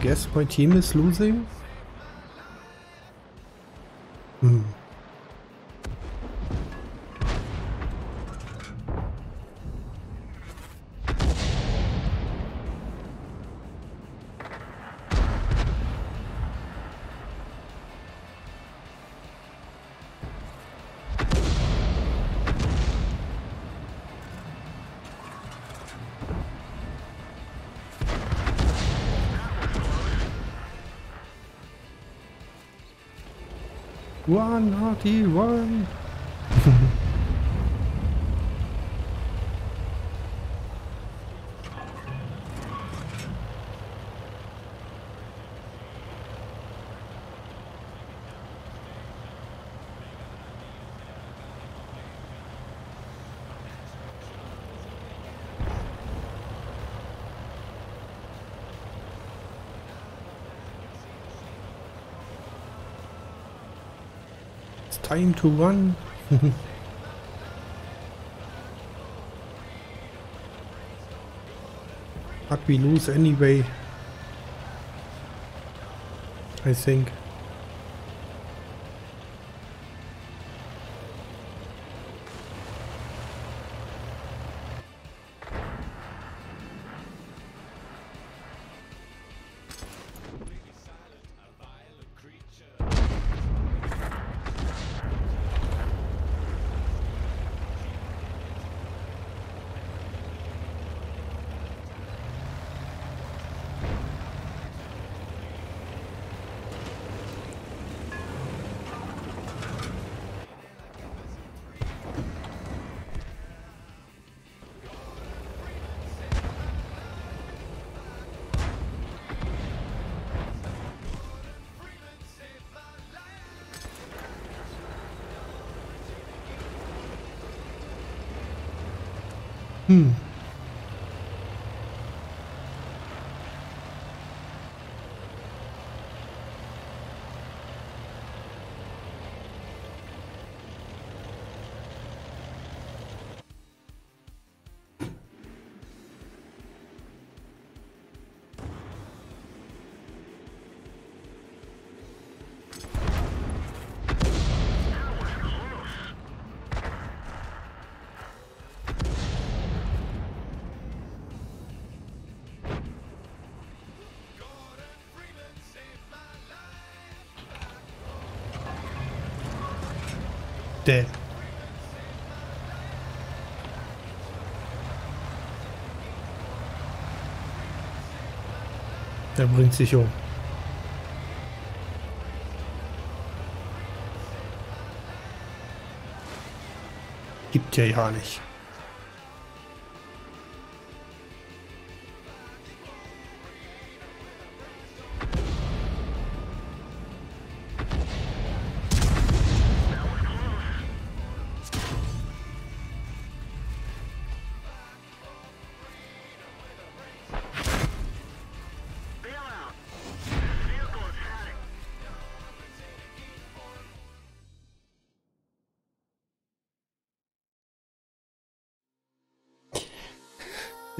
Guess my team is losing. One, arty, one! It's time to run. [laughs] but we lose anyway. I think. Der bringt sich um. Gibt ja ja nicht.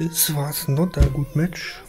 Es war ein not a good match.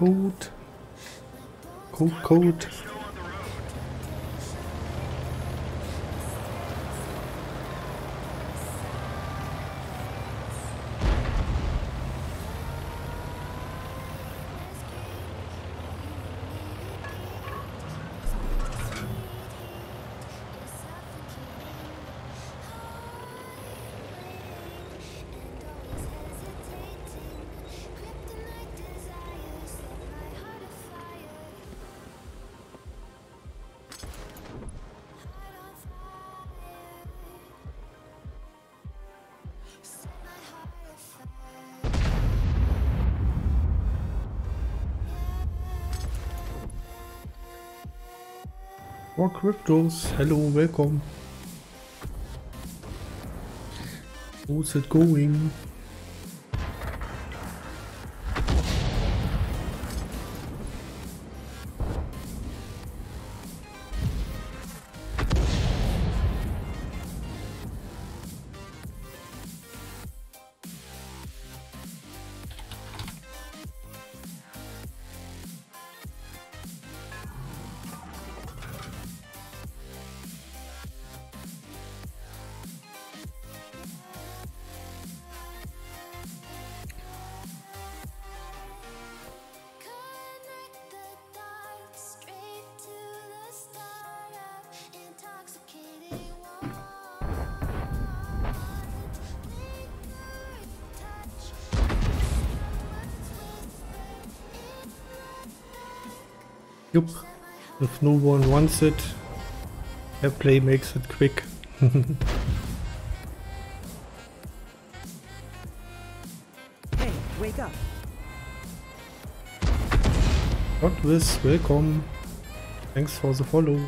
Code. Code, Code. more cryptos. Hello, welcome. How's it going? cube. If no one wants it, airplay makes it quick. [laughs] hey, wake up. Gottwiss, welcome. Thanks for the follow.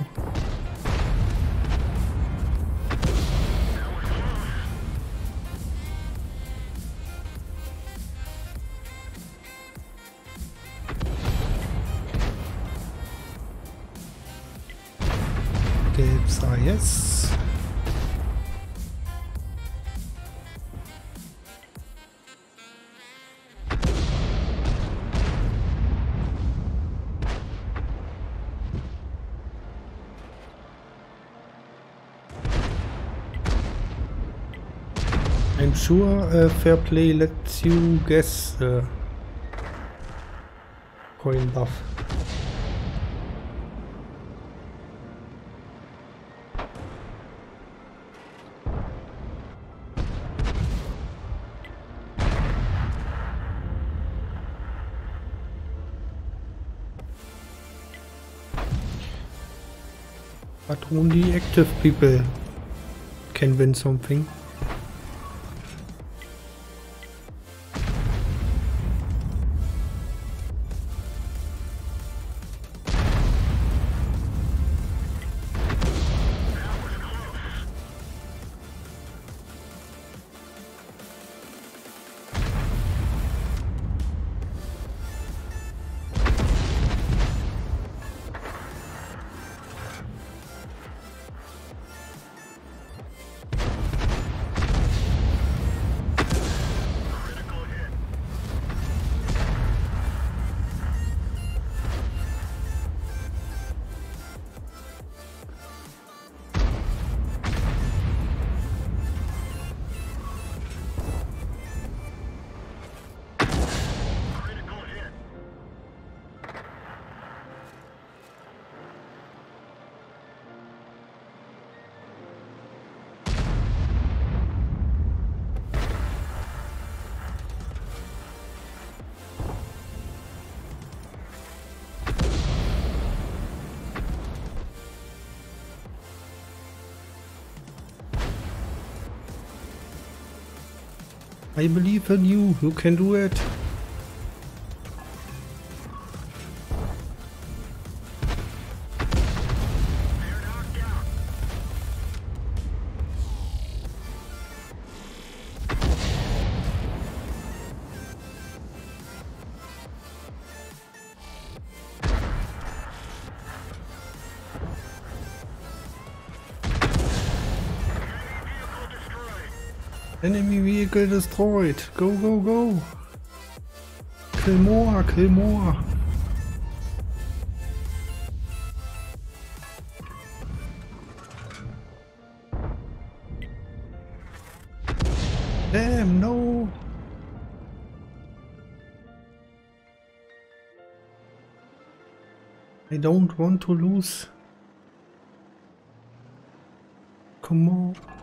uh, fair play lets you guess uh, coin buff. But only active people can win something. I believe in you. You can do it. Enemy vehicle destroyed. Go, go, go. Kill more, kill more. Damn, no. I don't want to lose. Come on.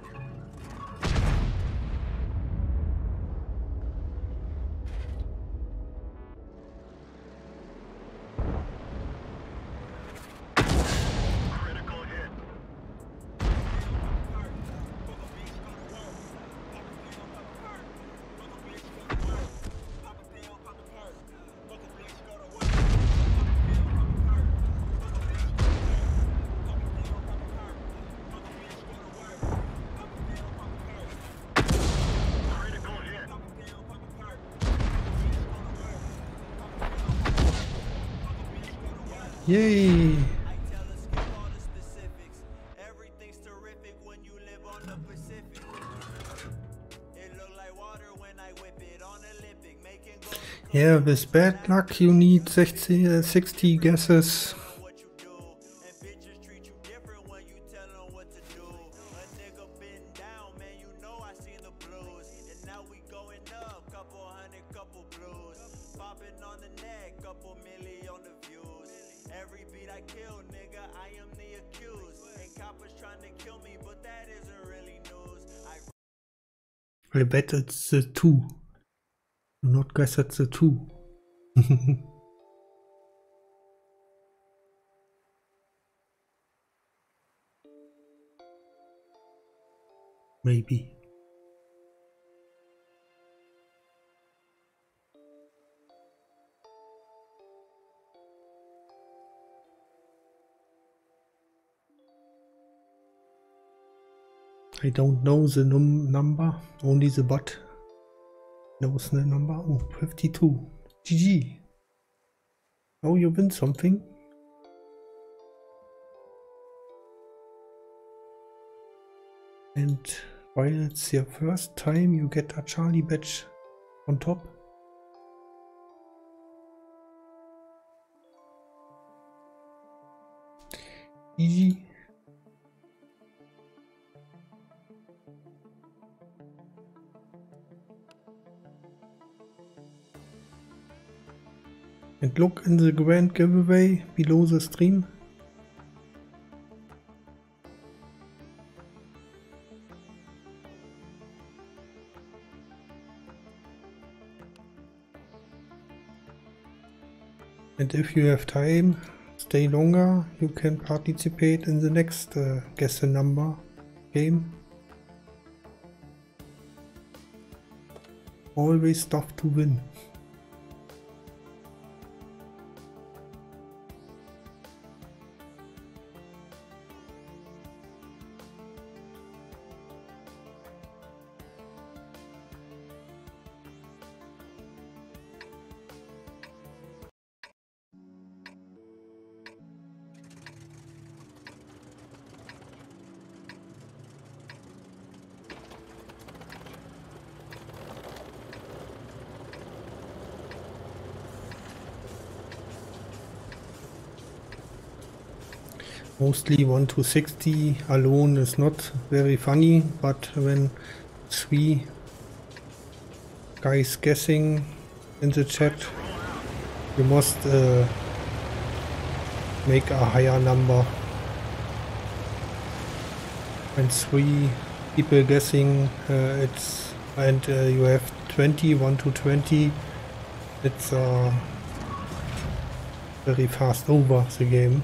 Yeah, with bad luck you need 60, uh, 60 guesses. I bet it's the two. Do not guess it's the two. [laughs] Maybe. I don't know the num number, only the bot knows the number. Oh, 52. GG. Oh, you win something. And while it's your first time, you get a Charlie badge on top. GG. And look in the grand giveaway below the stream. And if you have time, stay longer, you can participate in the next uh, guess the number game. Always stuff to win. Mostly 1 to 60 alone is not very funny, but when three guys guessing in the chat, you must uh, make a higher number. When three people guessing, uh, it's and uh, you have 20, 1 to 20, it's uh, very fast over the game.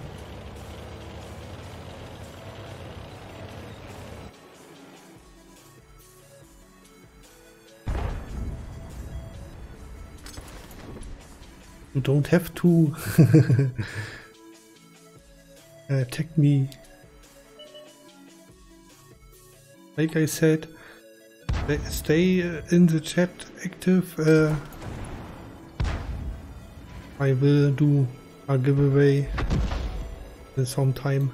Don't have to [laughs] attack me. Like I said, stay uh, in the chat active. Uh, I will do a giveaway in some time.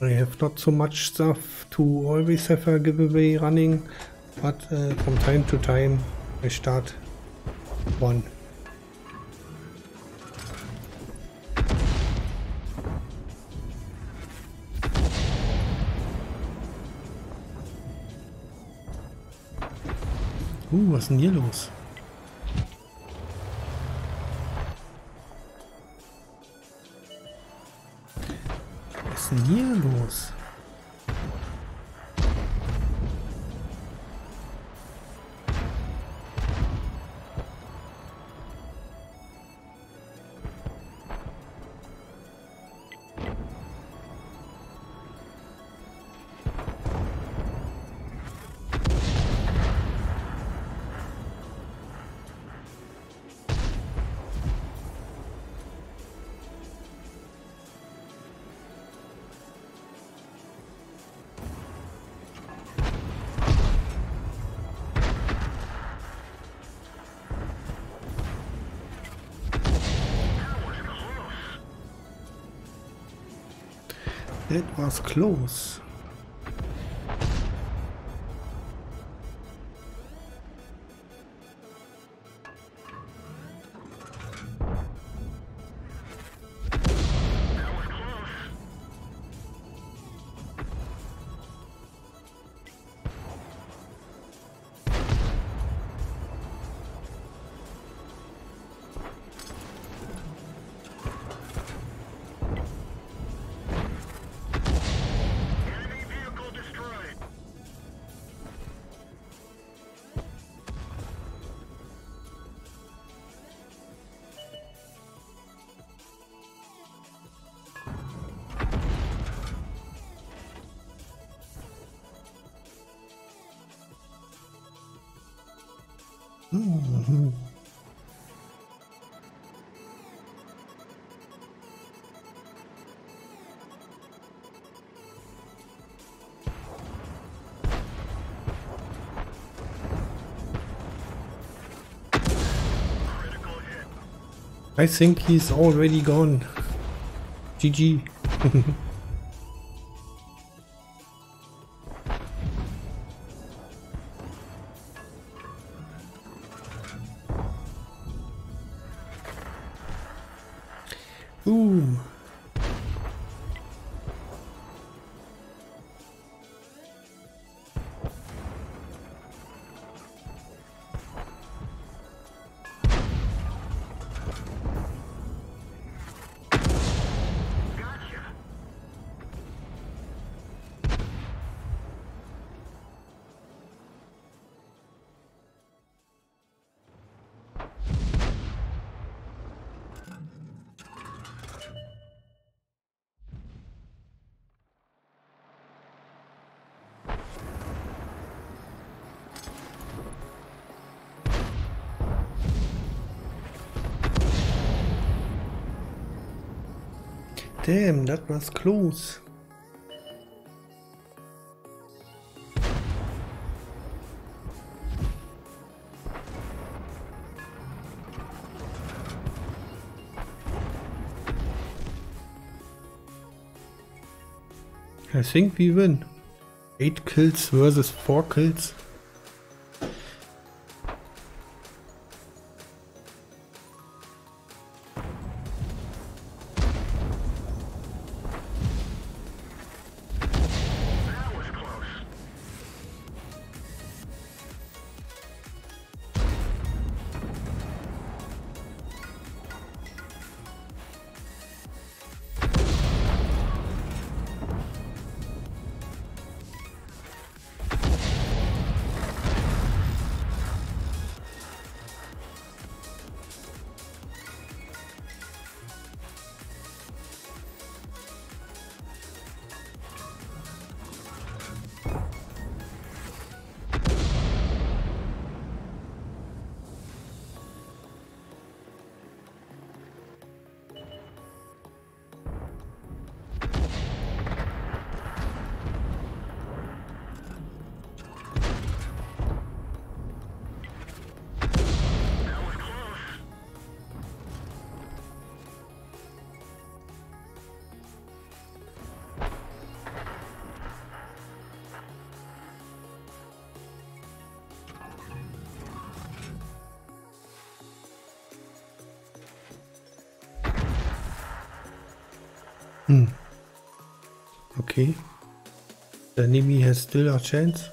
I have not so much stuff to always have a giveaway running, but uh, from time to time I start one. Uh, was ist denn hier los? Was ist denn hier los? Was close. I think he's already gone. GG. [laughs] Damn, that was close. I think we win. 8 kills versus 4 kills. Enemy has still a chance.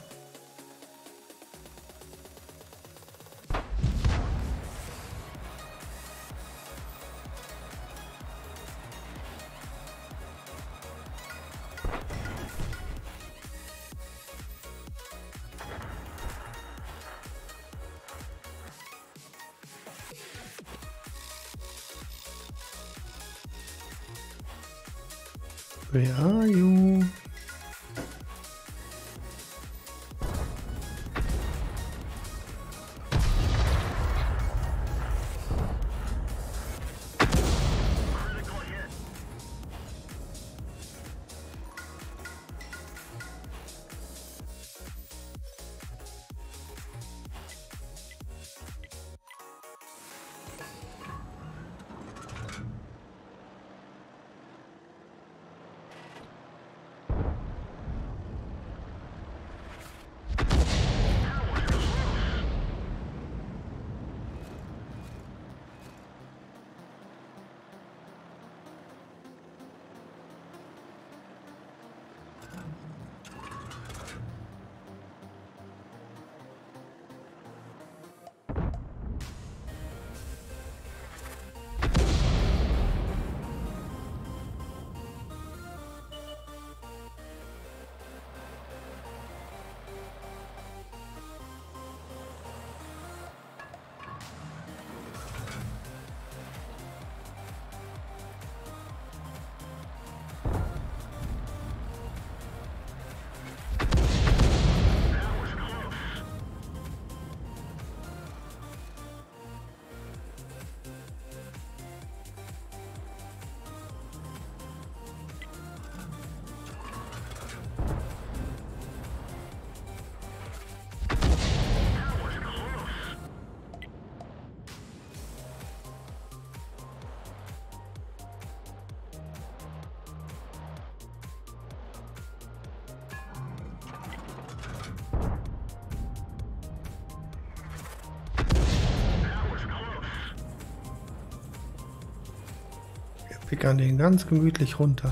Pickern den ganz gemütlich runter.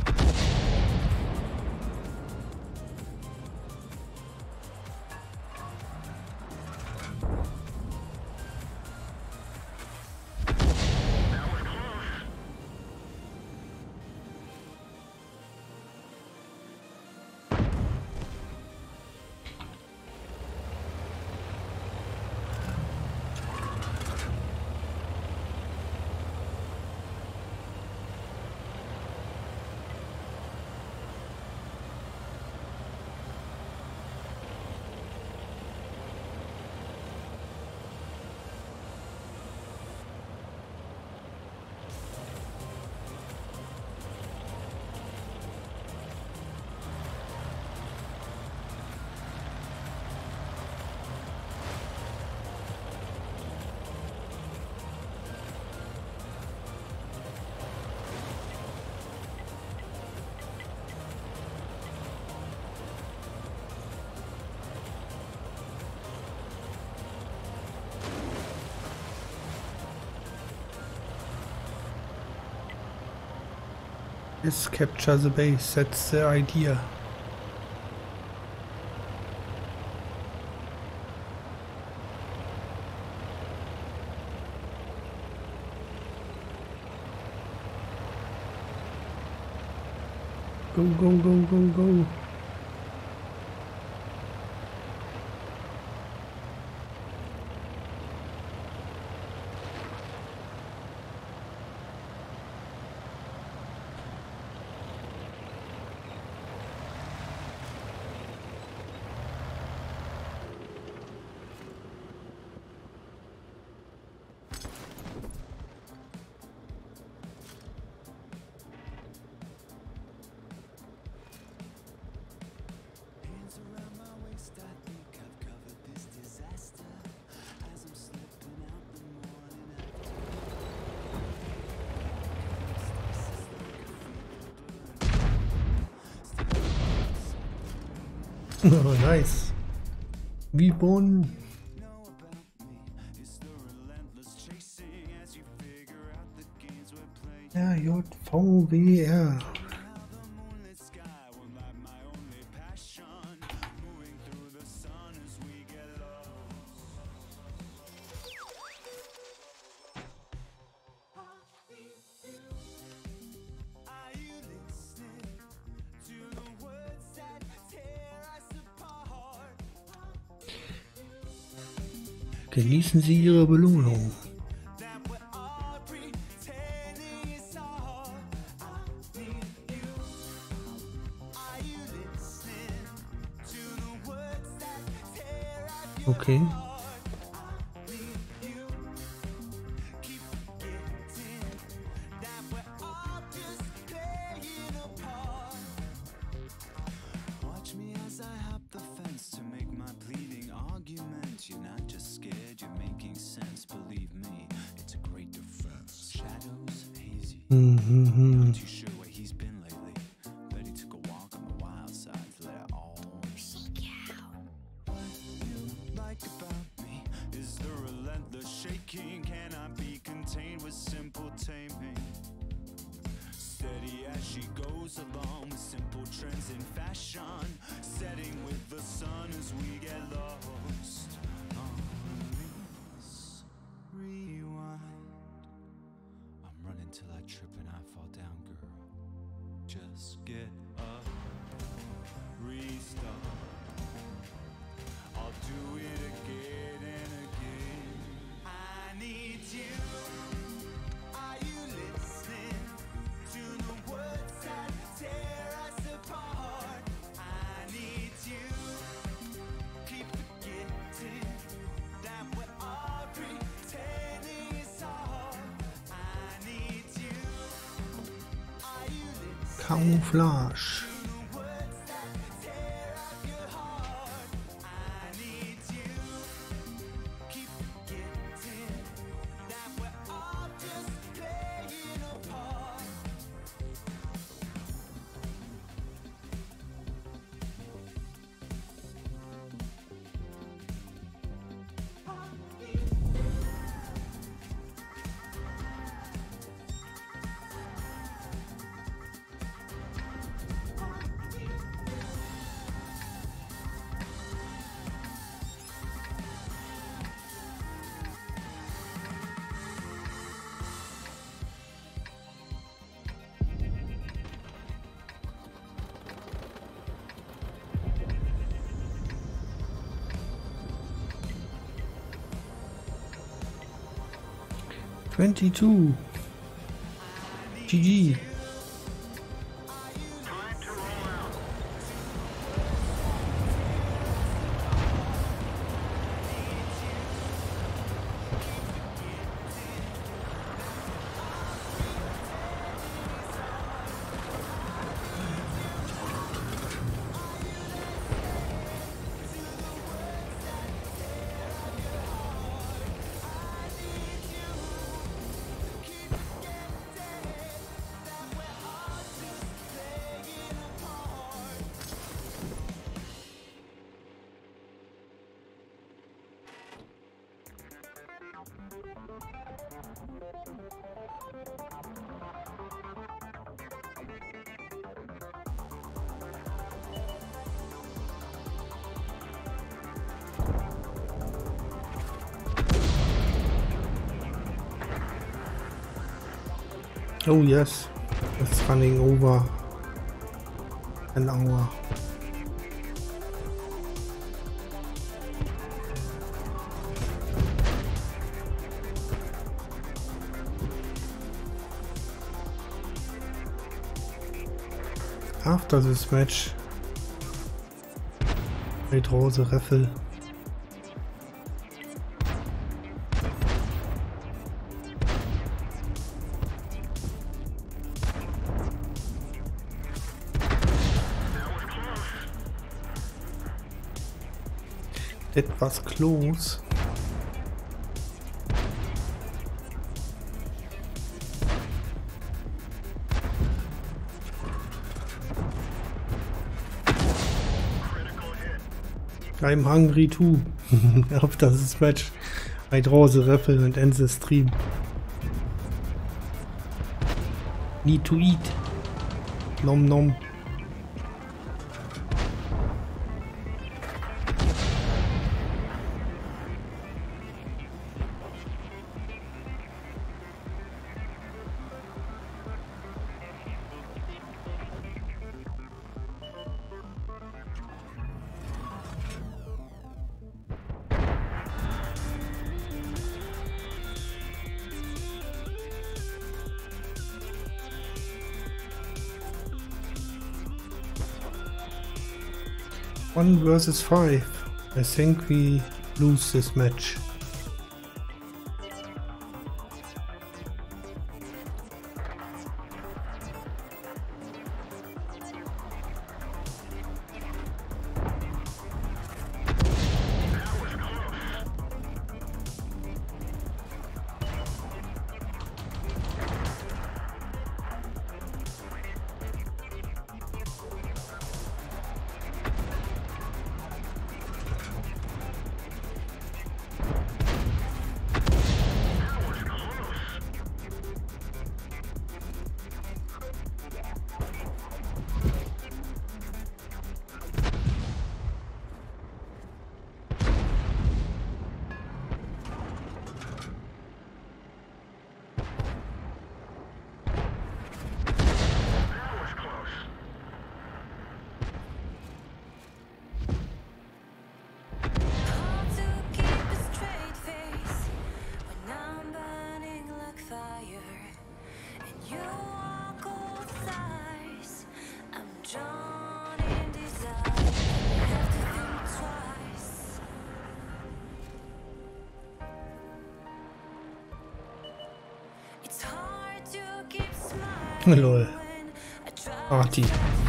capture the base, that's the idea. Go, go, go, go, go. Nice. We won. genießen Sie Ihre Belohnung. Okay. camouflage. 22. GG. Oh yes, it's running over an hour. After this match, mit Rose Reffel. was Klos. I'm hungry too. [laughs] Auf das ist Match. I draw the raffle and end the stream. Need to eat. Nom nom. versus 5. I think we lose this match. Junge, lol. Party.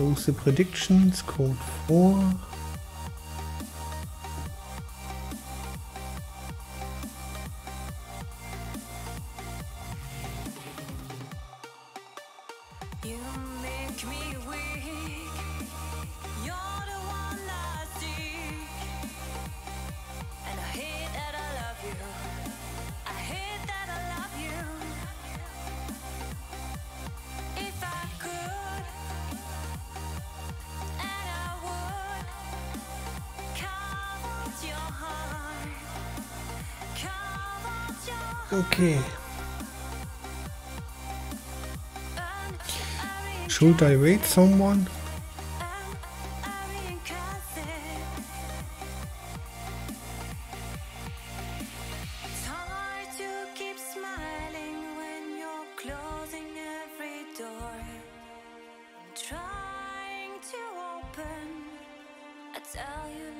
Lose Predictions, Code four. Open. I wait someone?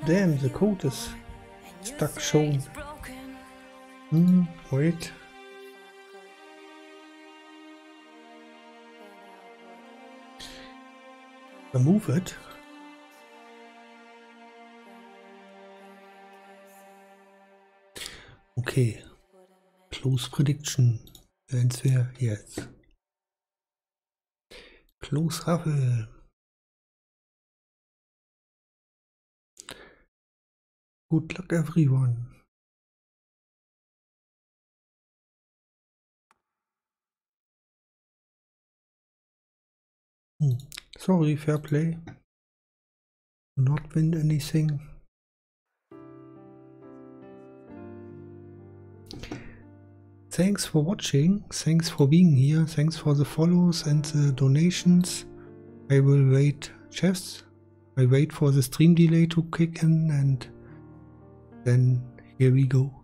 Damn, the code is more, and you stuck shown. Hmm, wait. Remove it. Okay. Close prediction. Wären's wir jetzt. Close Raffle. Good luck everyone. Hmm. Sorry, fair play. Not win anything. Thanks for watching. Thanks for being here. Thanks for the follows and the donations. I will wait just. I wait for the stream delay to kick in and then here we go.